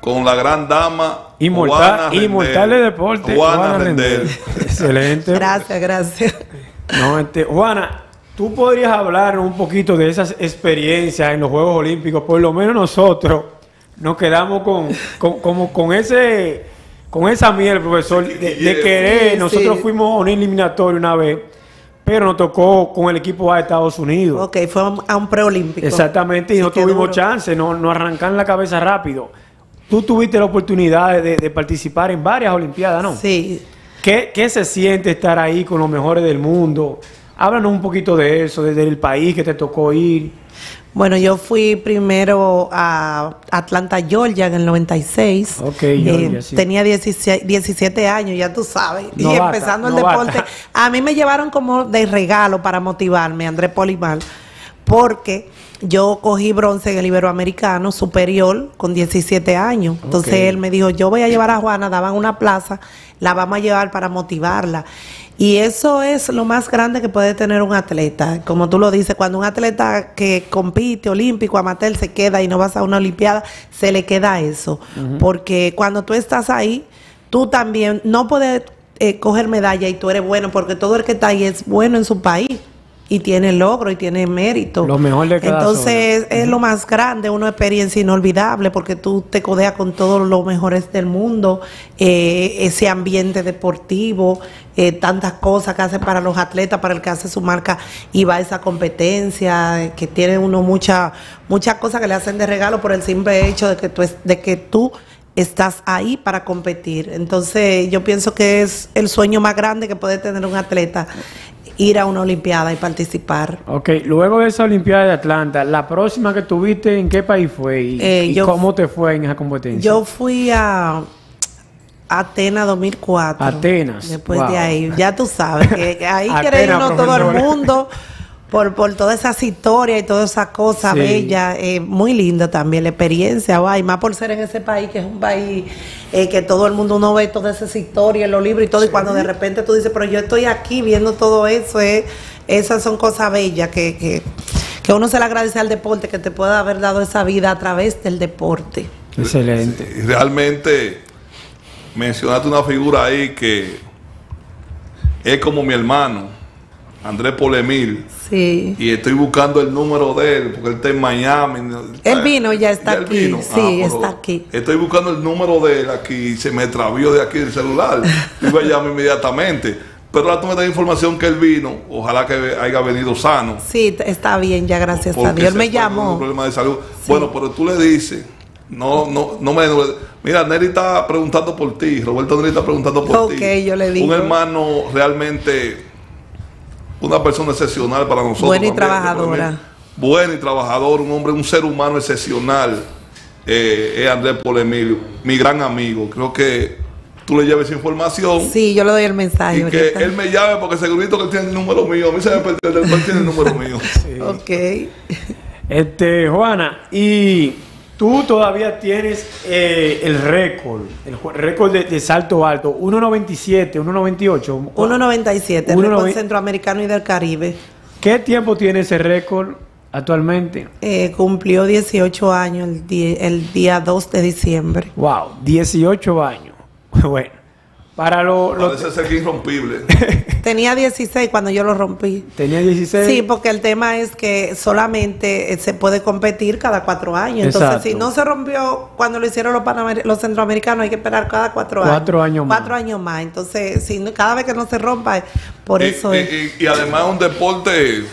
con la gran dama Inmortal, Juana inmortal de deporte. Juana, Juana Rendel. Rendel. (laughs) Excelente. Gracias, gracias. No, este, Juana, ¿Tú podrías hablar un poquito de esas experiencias en los Juegos Olímpicos? Por lo menos nosotros nos quedamos con, con, como con ese con esa miel, profesor, de, de querer. Sí, nosotros sí. fuimos a un eliminatorio una vez, pero nos tocó con el equipo A de Estados Unidos. Ok, fue a un- preolímpico. Exactamente, y Sí, no tuvimos duro. chance, no, nos arrancan la cabeza rápido. Tú tuviste la oportunidad de, de participar en varias Olimpiadas, ¿no? Sí. ¿Qué, qué se siente estar ahí con los mejores del mundo? Háblanos un poquito de eso, desde el país que te tocó ir. Bueno, yo fui primero a Atlanta, Georgia en el 96. Ok, Eh, Georgia, sí. Tenía 16 17 años, ya tú sabes. y empezando el deporte. A mí me llevaron como de regalo para motivarme, Andrés Polimar, porque yo cogí bronce en el Iberoamericano superior con 17 años. Entonces él me dijo, yo voy a llevar a Juana, daban una plaza, la vamos a llevar para motivarla. Y eso es lo más grande que puede tener un atleta. Como tú lo dices, cuando un atleta que compite olímpico, amateur, se queda y no vas a una olimpiada, se le queda eso. Porque cuando tú estás ahí, tú también no puedes eh, coger medalla y tú eres bueno, porque todo el que está ahí es bueno en su país y tiene logro y tiene mérito. Lo mejor de cada Entonces es lo más grande, una experiencia inolvidable porque tú te codeas con todos los mejores del mundo, eh, ese ambiente deportivo, eh, tantas cosas que hacen para los atletas, para el que hace su marca y va a esa competencia, eh, que tiene uno muchas muchas cosas que le hacen de regalo por el simple hecho de que tú, es- de que tú estás ahí para competir. Entonces yo pienso que es el sueño más grande que puede tener un atleta, ir a una olimpiada y participar. Ok, luego de esa Olimpiada de Atlanta, la próxima que tuviste, ¿en qué país fue? ¿Y, Eh, y yo- cómo te fue en esa competencia? Yo fui a Atenas 2004. Atenas, Después wow. de ahí, ya tú sabes que, (laughs) ahí quiere ir uno todo el mundo (laughs) por, por todas esas historias y todas esas cosas Sí. bellas. eh, muy linda también la experiencia, va, y más por ser en ese país, que es un país eh, que todo el mundo uno ve todas esas historias en los libros y todo, y cuando de repente tú dices, pero yo estoy aquí viendo todo eso, eh, esas son cosas bellas que, que, que uno se le agradece al deporte, que te pueda haber dado esa vida a través del deporte. Excelente. Y realmente mencionaste una figura ahí que es como mi hermano, Andrés Polemil. Sí. Y estoy buscando el número de él, porque él está en Miami. Él vino, ya está aquí. vino? Sí, Ah, está aquí. Estoy buscando el número de él aquí y se me extravió de aquí el celular. (laughs) Iba a llamar inmediatamente. Pero ahora tú me das información que él vino. Ojalá que haya venido sano. Sí, está bien, ya gracias a Dios. Él me con Un llamó. problema de salud. Bueno, pero tú le dices, no, no, no me. Mira, Nelly está preguntando por ti. Roberto Nelly está preguntando por ti. Ok, yo le digo. Un hermano realmente, una persona excepcional para nosotros. Buena y también, trabajadora. Bueno y trabajador, un hombre, un ser humano excepcional. Eh, es Andrés Polemilio, mi gran amigo. Creo que tú le lleves esa información. Sí, yo le doy el mensaje. Y que él me llame porque segurito que él tiene el número mío. A mí se me perdió, él tiene el número mío. (laughs) Ok. Este, Juana, y tú todavía tienes eh, el récord, el récord de, de salto alto, 1.97, 1.98. 1.97, el récord centroamericano y del Caribe. ¿Qué tiempo tiene ese récord actualmente? Eh, cumplió 18 años el, el día 2 de diciembre. Wow, 18 años. (laughs) Bueno, para lo, lo- Parece ser que irrompible. (laughs) Tenía 16 cuando yo lo rompí. tenía 16. Sí, porque el tema es que solamente eh, se puede competir cada cuatro años. Entonces, si no se rompió cuando lo hicieron los, panamer- los centroamericanos, hay que esperar cada cuatro, Cuatro años. años más. Cuatro años más. Entonces, si no- cada vez que no se rompa, por Y- eso y, es. y- y además un deporte.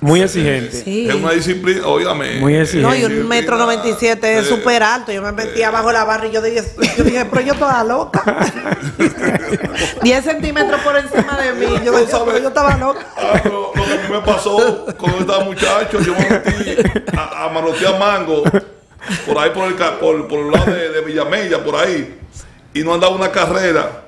Muy exigente. Sí. Es una disciplina, óigame. Muy exigente. No, y un metro 97 es eh, súper alto. Yo me metía bajo la barra y yo dije, yo dije, pero yo toda loca. (laughs) 10 centímetros por encima de mí. Yo, Tú yo- yo estaba loca. Ah, lo que a mí me pasó cuando yo estaba muchacho, yo me metí a, a manotear mango por ahí por el, ca- por, por el lado de, de Villamella, por ahí, y no andaba una carrera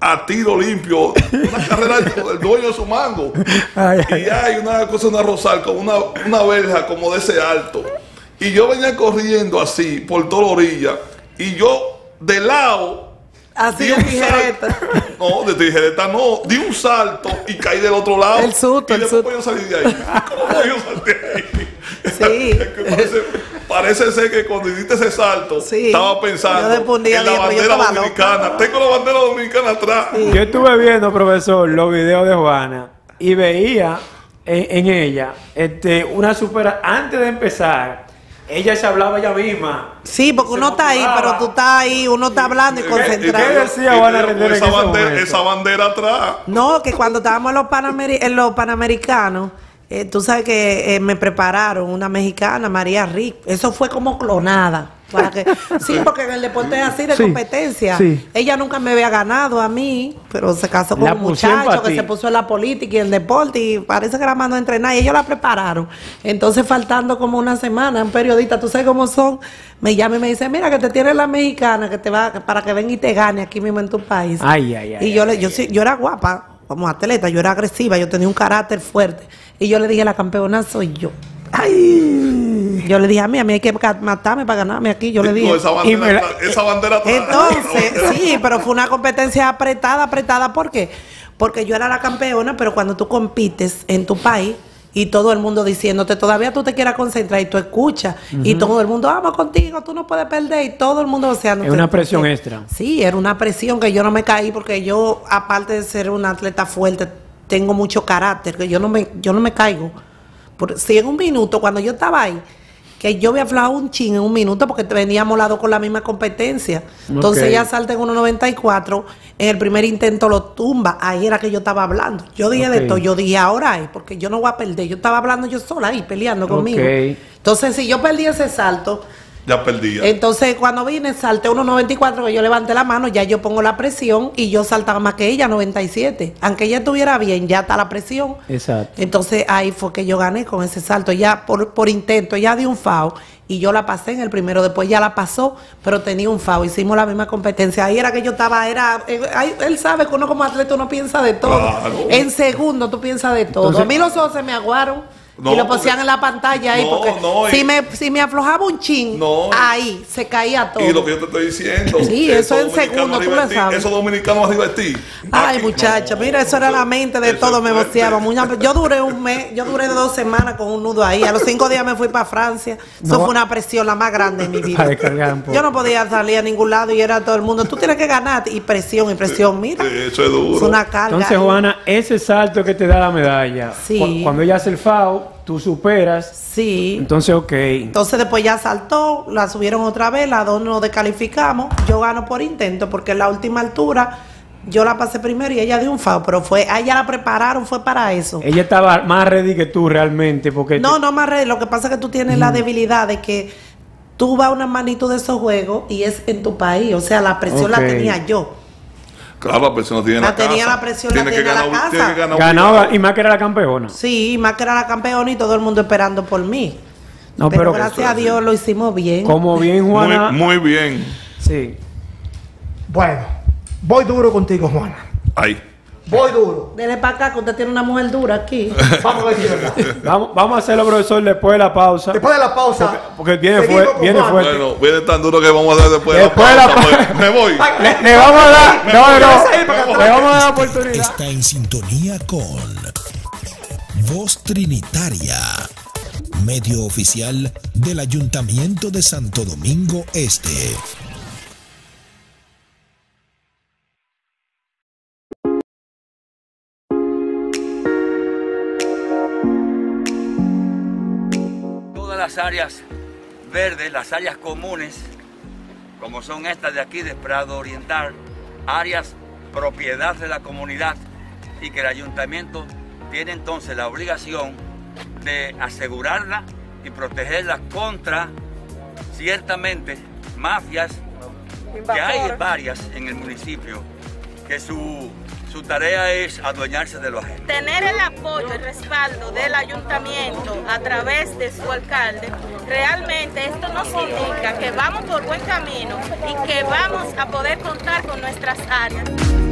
a tiro limpio, una carrera del, dueño de su mango. Ay, ay, Y hay una cosa, una rosal, como una, una verja como de ese alto. Y yo venía corriendo así por toda la orilla, y yo de lado Así de un tijereta. (laughs) No, de tijereta no. Di un salto y caí del otro lado. El susto, y el después susto. yo salí de ahí. ¿Cómo yo salí de ahí? (laughs) Sí. (laughs) Es que parece, parece ser que cuando diste ese salto, Sí. estaba pensando en la bandera dominicana. Tengo la bandera dominicana atrás. Yo estuve viendo, profesor, los videos de Juana y veía en, en ella, este, una super, antes de empezar, ella se hablaba ella misma. Sí, porque uno está ahí, pero tú estás ahí, uno está hablando y concentrado. ¿Qué decía Juana Rendero en esa, bandera, esa bandera atrás. No, que cuando estábamos en los, Panameri- en los Panamericanos, eh, tú sabes que eh, me prepararon una mexicana, María Rick. Eso fue como clonada. Para que, (laughs) sí, porque en el deporte es así de Sí, competencia. sí. Ella nunca me había ganado a mí, pero se casó con La un muchacho que se puso en la política y en el deporte y parece que la mandó a entrenar y ellos la prepararon. Entonces, faltando como una semana, un periodista, tú sabes cómo son, me llama y me dice, mira que te tiene la mexicana que te va para que venga y te gane aquí mismo en tu país. Ay, ay, ay. Y yo, le, yo, yo era guapa, como atleta, yo era agresiva, yo tenía un carácter fuerte. Y yo le dije, la campeona soy yo. ¡Ay! Yo le dije a mí, a mí hay que matarme para ganarme aquí. Yo le dije. Con esa bandera, la- esa bandera. Entonces, (laughs) sí, pero fue una competencia apretada, apretada. ¿Por qué? Porque yo era la campeona, pero cuando tú compites en tu país y todo el mundo diciéndote, todavía tú te quieras concentrar y tú escuchas, y todo el mundo, vamos contigo, tú no puedes perder, y todo el mundo, o sea, no Es una presión extra. Sí, era una presión que yo no me caí porque yo, aparte de ser una atleta fuerte, tengo mucho carácter, que yo no me, yo no me caigo. Por, si en un minuto, cuando yo estaba ahí, que yo había aflado un chin en un minuto porque veníamos las dos con la misma competencia. Entonces Ok. ella salta en 1.94, en el primer intento lo tumba, ahí era que yo estaba hablando. Yo dije de todo, yo dije ahora hay, porque yo no voy a perder, yo estaba hablando yo sola ahí, peleando conmigo. Entonces si yo perdí ese salto, Ya perdía. entonces, cuando vine, salté 1.94, que yo levanté la mano, ya yo pongo la presión y yo saltaba más que ella, 97. Aunque ella estuviera bien, ya está la presión. Exacto. Entonces, ahí fue que yo gané con ese salto. Ya por, por intento, ella dio un FAO y yo la pasé en el primero. Después ya la pasó, pero tenía un FAO. Hicimos la misma competencia. Ahí era que yo estaba, era. eh, ahí- él sabe que uno como atleta uno piensa de todo. Claro. En segundo, tú piensas de todo. Entonces- a mí los ojos se me aguaron. No, y lo porque- pusían en la pantalla ahí No, porque no, y- si, me, si me aflojaba un chin, No. ahí se caía todo. Y lo que yo te estoy diciendo. Sí, eso en segundo, tú lo sabes. Esos dominicanos a divertir. Ay, Aquí, muchacha, no, mira, eso era la mente de todo, me boceaba. Yo duré un mes, yo duré dos semanas con un nudo ahí. A los cinco días me fui para Francia. Eso No. fue una presión la más grande de mi (laughs) vida. Yo no podía salir a ningún lado y era todo el mundo, tú tienes que ganar. Y presión, y presión, mira. Eso es duro. Es una carga. Entonces, Juana, ese salto que te da la medalla, Sí. cu- cuando ella hace el FAO, tú superas. Sí. Entonces, ok. Entonces después ya saltó, la subieron otra vez, las dos nos descalificamos. Yo gano por intento porque en la última altura yo la pasé primero y ella dio un FAO, pero fue, a ella la prepararon, fue para eso. Ella estaba más ready que tú realmente, porque No, no más ready. Lo que pasa es que tú tienes la debilidad de que tú vas a una manito de esos juegos y es en tu país. O sea, la presión la tenía yo. Claro, la presión la tiene en La la, tenía casa. la presión, la Tiene que tenía la ganar- casa. tiene que ganar ganaba y más que era la campeona. Sí, más que era la campeona y todo el mundo esperando por mí. No, pero, pero, gracias a Dios lo hicimos bien. como bien Juana, Muy, muy bien. sí. Bueno, voy duro contigo, Juana. Ahí. Voy duro. Dele para acá que usted tiene una mujer dura aquí. (laughs) Vamos a ver si es verdad. Vamos, vamos a hacerlo, profesor, después de la pausa. Después de la pausa. Porque viene, fue- viene fuerte. Bueno, viene tan duro que vamos a hacer después, Después de de la la pausa. pa- pues, me voy. Le, le vamos a dar, no, no, le vamos a dar oportunidad. Está en sintonía con Voz Trinitaria, medio oficial del Ayuntamiento de Santo Domingo Este. Las áreas verdes, las áreas comunes, como son estas de aquí de Prado Oriental, áreas propiedad de la comunidad y que el ayuntamiento tiene entonces la obligación de asegurarla y protegerla contra ciertamente mafias que hay varias en el municipio que su, su tarea es adueñarse de lo ajeno. tener el apoyo, el respaldo del ayuntamiento a través de su alcalde, realmente esto nos indica que vamos por buen camino y que vamos a poder contar con nuestras áreas.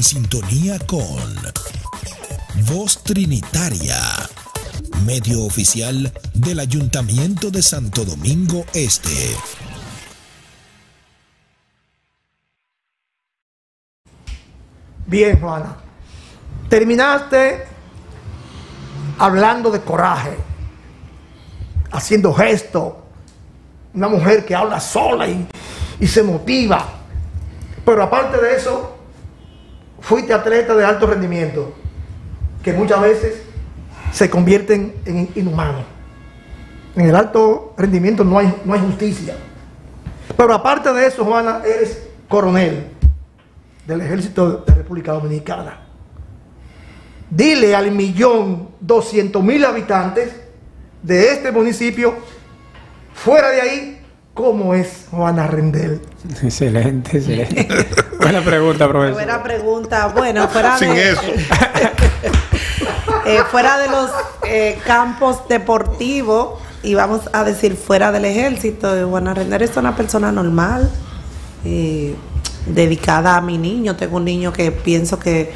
En sintonía con Voz Trinitaria, medio oficial del Ayuntamiento de Santo Domingo Este. Bien, Juana. Terminaste hablando de coraje, haciendo gestos. Una mujer que habla sola y, y se motiva. Pero aparte de eso, fuiste atleta de alto rendimiento, que muchas veces se convierten en inhumanos. En el alto rendimiento no hay, no hay justicia. Pero aparte de eso, Juana, eres coronel del ejército de República Dominicana. Dile al millón doscientos mil habitantes de este municipio, fuera de ahí, cómo es Juana Rendel. (laughs) Excelente, excelente. Buena pregunta, profesor. Buena pregunta. Bueno, fuera Sin de, eso. (laughs) eh, fuera de los eh, campos deportivos y vamos a decir fuera del ejército, Juana Render es una persona normal, eh, dedicada a mi niño. Tengo un niño que pienso que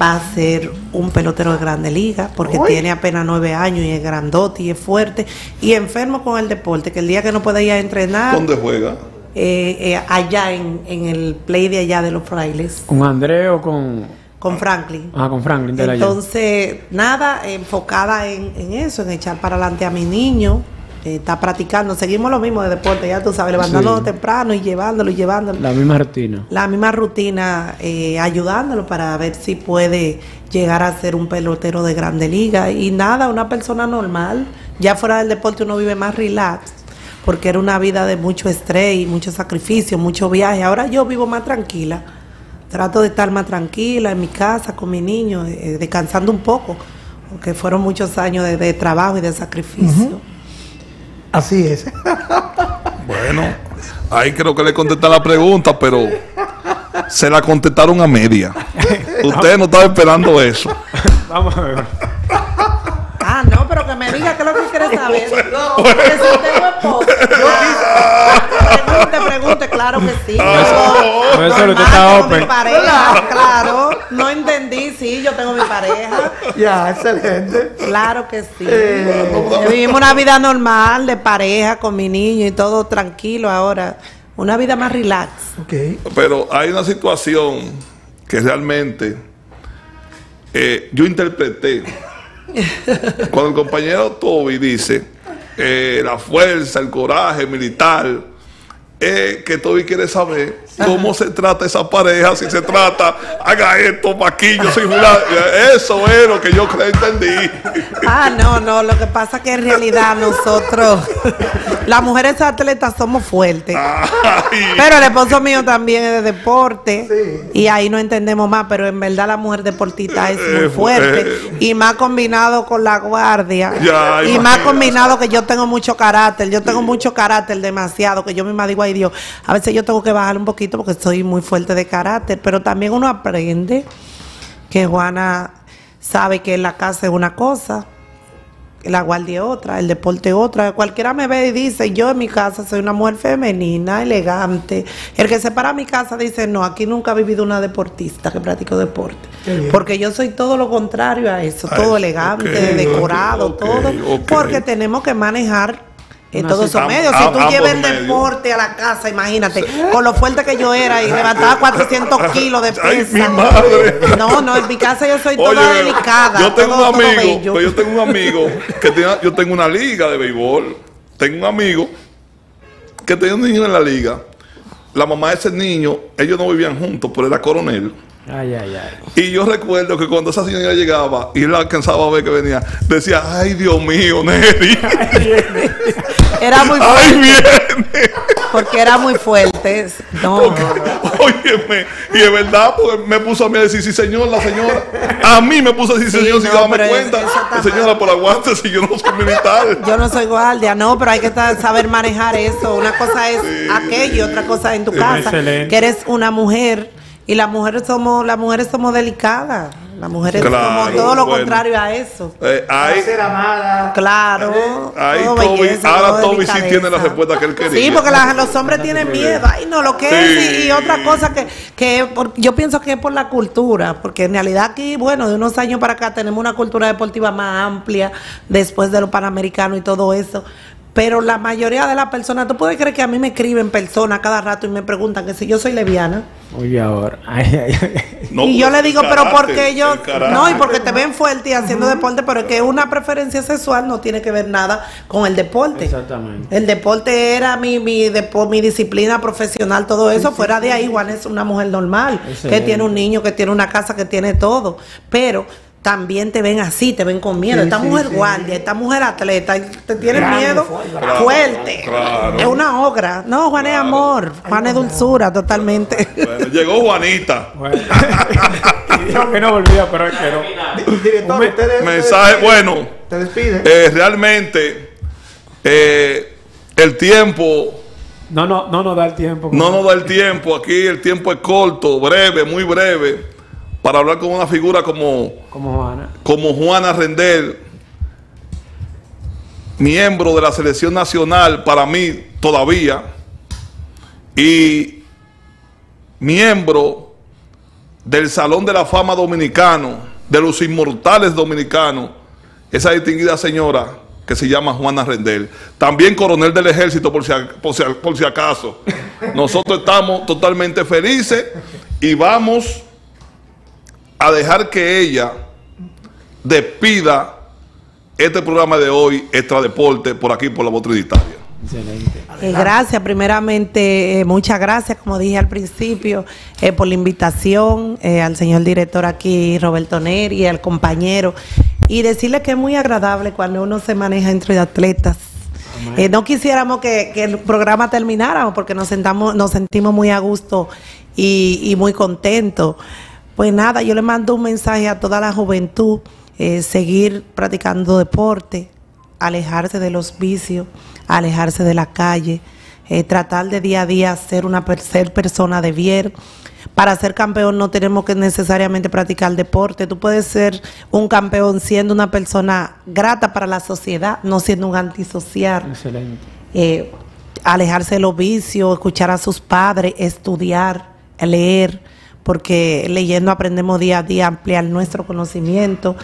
va a ser un pelotero de grande liga porque Uy. tiene apenas nueve años y es grandote y es fuerte y enfermo con el deporte que el día que no puede ir a entrenar ¿Dónde juega? Eh, eh, allá en, en el play de allá de los frailes ¿Con André o con.? con Franklin. Ah, con Franklin de Entonces, nada, enfocada en, en eso, en echar para adelante a mi niño. eh, está practicando, seguimos lo mismo de deporte, ya tú sabes, levantándolo Sí. temprano y llevándolo y llevándolo. La misma rutina. La misma rutina, eh, ayudándolo para ver si puede llegar a ser un pelotero de grande liga. Y nada, una persona normal. Ya fuera del deporte uno vive más relax, porque era una vida de mucho estrés y mucho sacrificio, mucho viaje. Ahora yo vivo más tranquila. Trato de estar más tranquila en mi casa con mi niño, eh, descansando un poco, porque fueron muchos años de, de trabajo y de sacrificio. Así es. (laughs) Bueno, ahí creo que le contesté la pregunta, pero se la contestaron a media. (laughs) Usted no estaba esperando eso. Vamos a ver. Ah, no, pero que me diga qué (laughs) tengo esposo. Pregunte, pregunte, claro que sí. Usted Normal, está tengo open. mi pareja, claro. No entendí, sí, yo tengo mi pareja. ya, excelente. Claro que sí. Eh, Vivimos una vida normal de pareja con mi niño y todo tranquilo ahora. Una vida más relax. ok. Pero hay una situación que realmente eh, yo interpreté. Cuando el compañero Toby dice eh, la fuerza, el coraje militar, eh, que Toby quiere saber cómo se trata esa pareja, si se trata, haga esto, maquillo, sin Eso es lo que yo creo entendí. Ah, no, no, lo que pasa que en realidad nosotros, las mujeres atletas somos fuertes. Ay. Pero el esposo mío también es de deporte Sí. y ahí no entendemos más, pero en verdad la mujer deportista es muy fuerte eh. y más combinado con la guardia Ya, y más combinado que yo tengo mucho carácter, yo tengo mucho carácter demasiado, que yo misma digo, ay Dios, a veces yo tengo que bajar un poquito porque soy muy fuerte de carácter, pero también uno aprende que Juana sabe que en la casa es una cosa, la guardia es otra, el deporte es otra. Cualquiera me ve y dice, yo en mi casa soy una mujer femenina, elegante. El que se para mi casa dice, no, aquí nunca ha vivido una deportista que practicó deporte. Porque yo soy todo lo contrario a eso, A todo eso, elegante, decorado, todo. Porque tenemos que manejar en Una todos esos medios. Si tú llevas el deporte a la casa, imagínate, con lo fuerte que yo era y levantaba (laughs) 400 kilos de Ay, mi madre. No, no, en mi casa yo soy toda delicada. Yo tengo todo- un amigo, pues yo tengo un amigo que tiene, yo tengo una liga de béisbol. Tengo un amigo que tenía un niño en la liga. La mamá de ese niño, ellos no vivían juntos, pero era coronel. Ay, ay, ay. Y yo recuerdo que cuando esa señora llegaba y él la alcanzaba a ver que venía, decía, ay Dios mío, Neri, (laughs) Era muy ay fuerte, viene. porque era muy fuerte. No, Porque, óyeme, y es verdad, porque me puso a mí a decir, sí señor, la señora. A mí me puso a decir, Sí, señor, si no, dame pero es- cuenta. Señora, por aguante, si yo no soy militar. yo no soy guardia, no, pero hay que saber manejar eso. Una cosa es aquello y otra cosa en tu casa. Excelente. Que eres una mujer Y las mujeres somos, las mujeres somos delicadas. Las mujeres Claro, somos todo lo bueno. contrario a eso. Eh, ahí, Ser amada. Claro. ahí todo Toby, belleza, ahora todo Toby sí tiene la respuesta que él quería. Sí, porque la- los hombres tienen miedo. Ay, no, lo que es. Y, y otra cosa que, que por- yo pienso que es por la cultura. Porque en realidad aquí, bueno, de unos años para acá tenemos una cultura deportiva más amplia después de los panamericanos y todo eso. Pero la mayoría de las personas, ¿tú puedes creer que a mí me escriben personas cada rato y me preguntan que si yo soy lesbiana? Oye, ahora. (laughs) Ay, ay, ay. No, y yo le digo, pero porque yo, no, y porque te ven fuerte y haciendo deporte, pero es que una preferencia sexual no tiene que ver nada con el deporte. Exactamente. El deporte era mi, mi, depo- mi disciplina profesional, todo eso. Fuera de ahí, Juan es una mujer normal, que tiene un niño, que tiene una casa, que tiene todo. Pero también te ven así, te ven con miedo. Sí, esta sí, mujer sí. guardia, esta mujer atleta, y te Grande, miedo fuerte. fuerte. Claro. Es una obra. No, Juan es amor, Juan es dulzura, totalmente. Bueno, llegó Juanita. Bueno. y dijo que no volvía, pero es que no. Director, Un me- usted- Mensaje, bueno, Te despide. eh, realmente eh, el tiempo No, no, no nos da el tiempo. no nos da el tiempo. Aquí el tiempo es corto, breve, muy breve, para hablar con una figura como, Como Juana. como Juana Rendel, miembro de la selección nacional para mí todavía, y miembro del Salón de la Fama Dominicano, de los inmortales dominicanos, esa distinguida señora que se llama Juana Rendel, también coronel del ejército por si, por si por si acaso. Nosotros estamos totalmente felices y vamos a dejar que ella despida este programa de hoy, Extra Deporte, por aquí, por la voz trinitaria. Excelente. Eh, gracias, primeramente, eh, muchas gracias, como dije al principio, eh, por la invitación eh, al señor director aquí, Roberto Neri, al compañero, y decirle que es muy agradable cuando uno se maneja entre atletas. Eh, no quisiéramos que, que el programa terminara porque nos, sentamos, nos sentimos muy a gusto y, y muy contentos. Pues nada, yo le mando un mensaje a toda la juventud, eh, seguir practicando deporte, alejarse de los vicios, alejarse de la calle, eh, tratar de día a día ser una ser persona de bien. Para ser campeón no tenemos que necesariamente practicar deporte. Tú puedes ser un campeón siendo una persona grata para la sociedad, no siendo un antisocial Excelente. eh, alejarse de los vicios, escuchar a sus padres, estudiar, leer, porque leyendo aprendemos día a día a ampliar nuestro conocimiento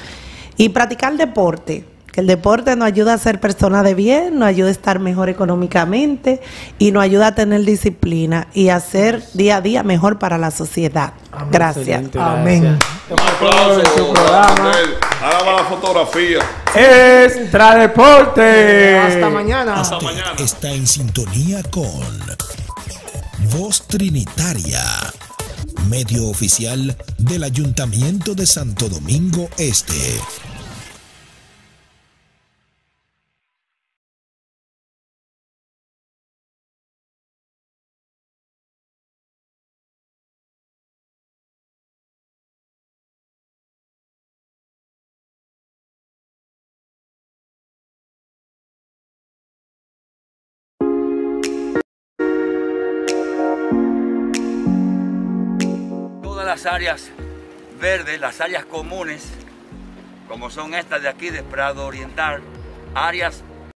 y practicar deporte, que el deporte nos ayuda a ser personas de bien, nos ayuda a estar mejor económicamente y nos ayuda a tener disciplina y a ser día a día mejor para la sociedad. Gracias. Amén. gracias. Un aplauso. Su programa. Ahora va la fotografía. Extra Deporte. Hasta mañana. Hasta mañana. Está en sintonía con Voz Trinitaria, medio oficial del Ayuntamiento de Santo Domingo Este. Las áreas verdes, las áreas comunes, como son estas de aquí de Prado Oriental, áreas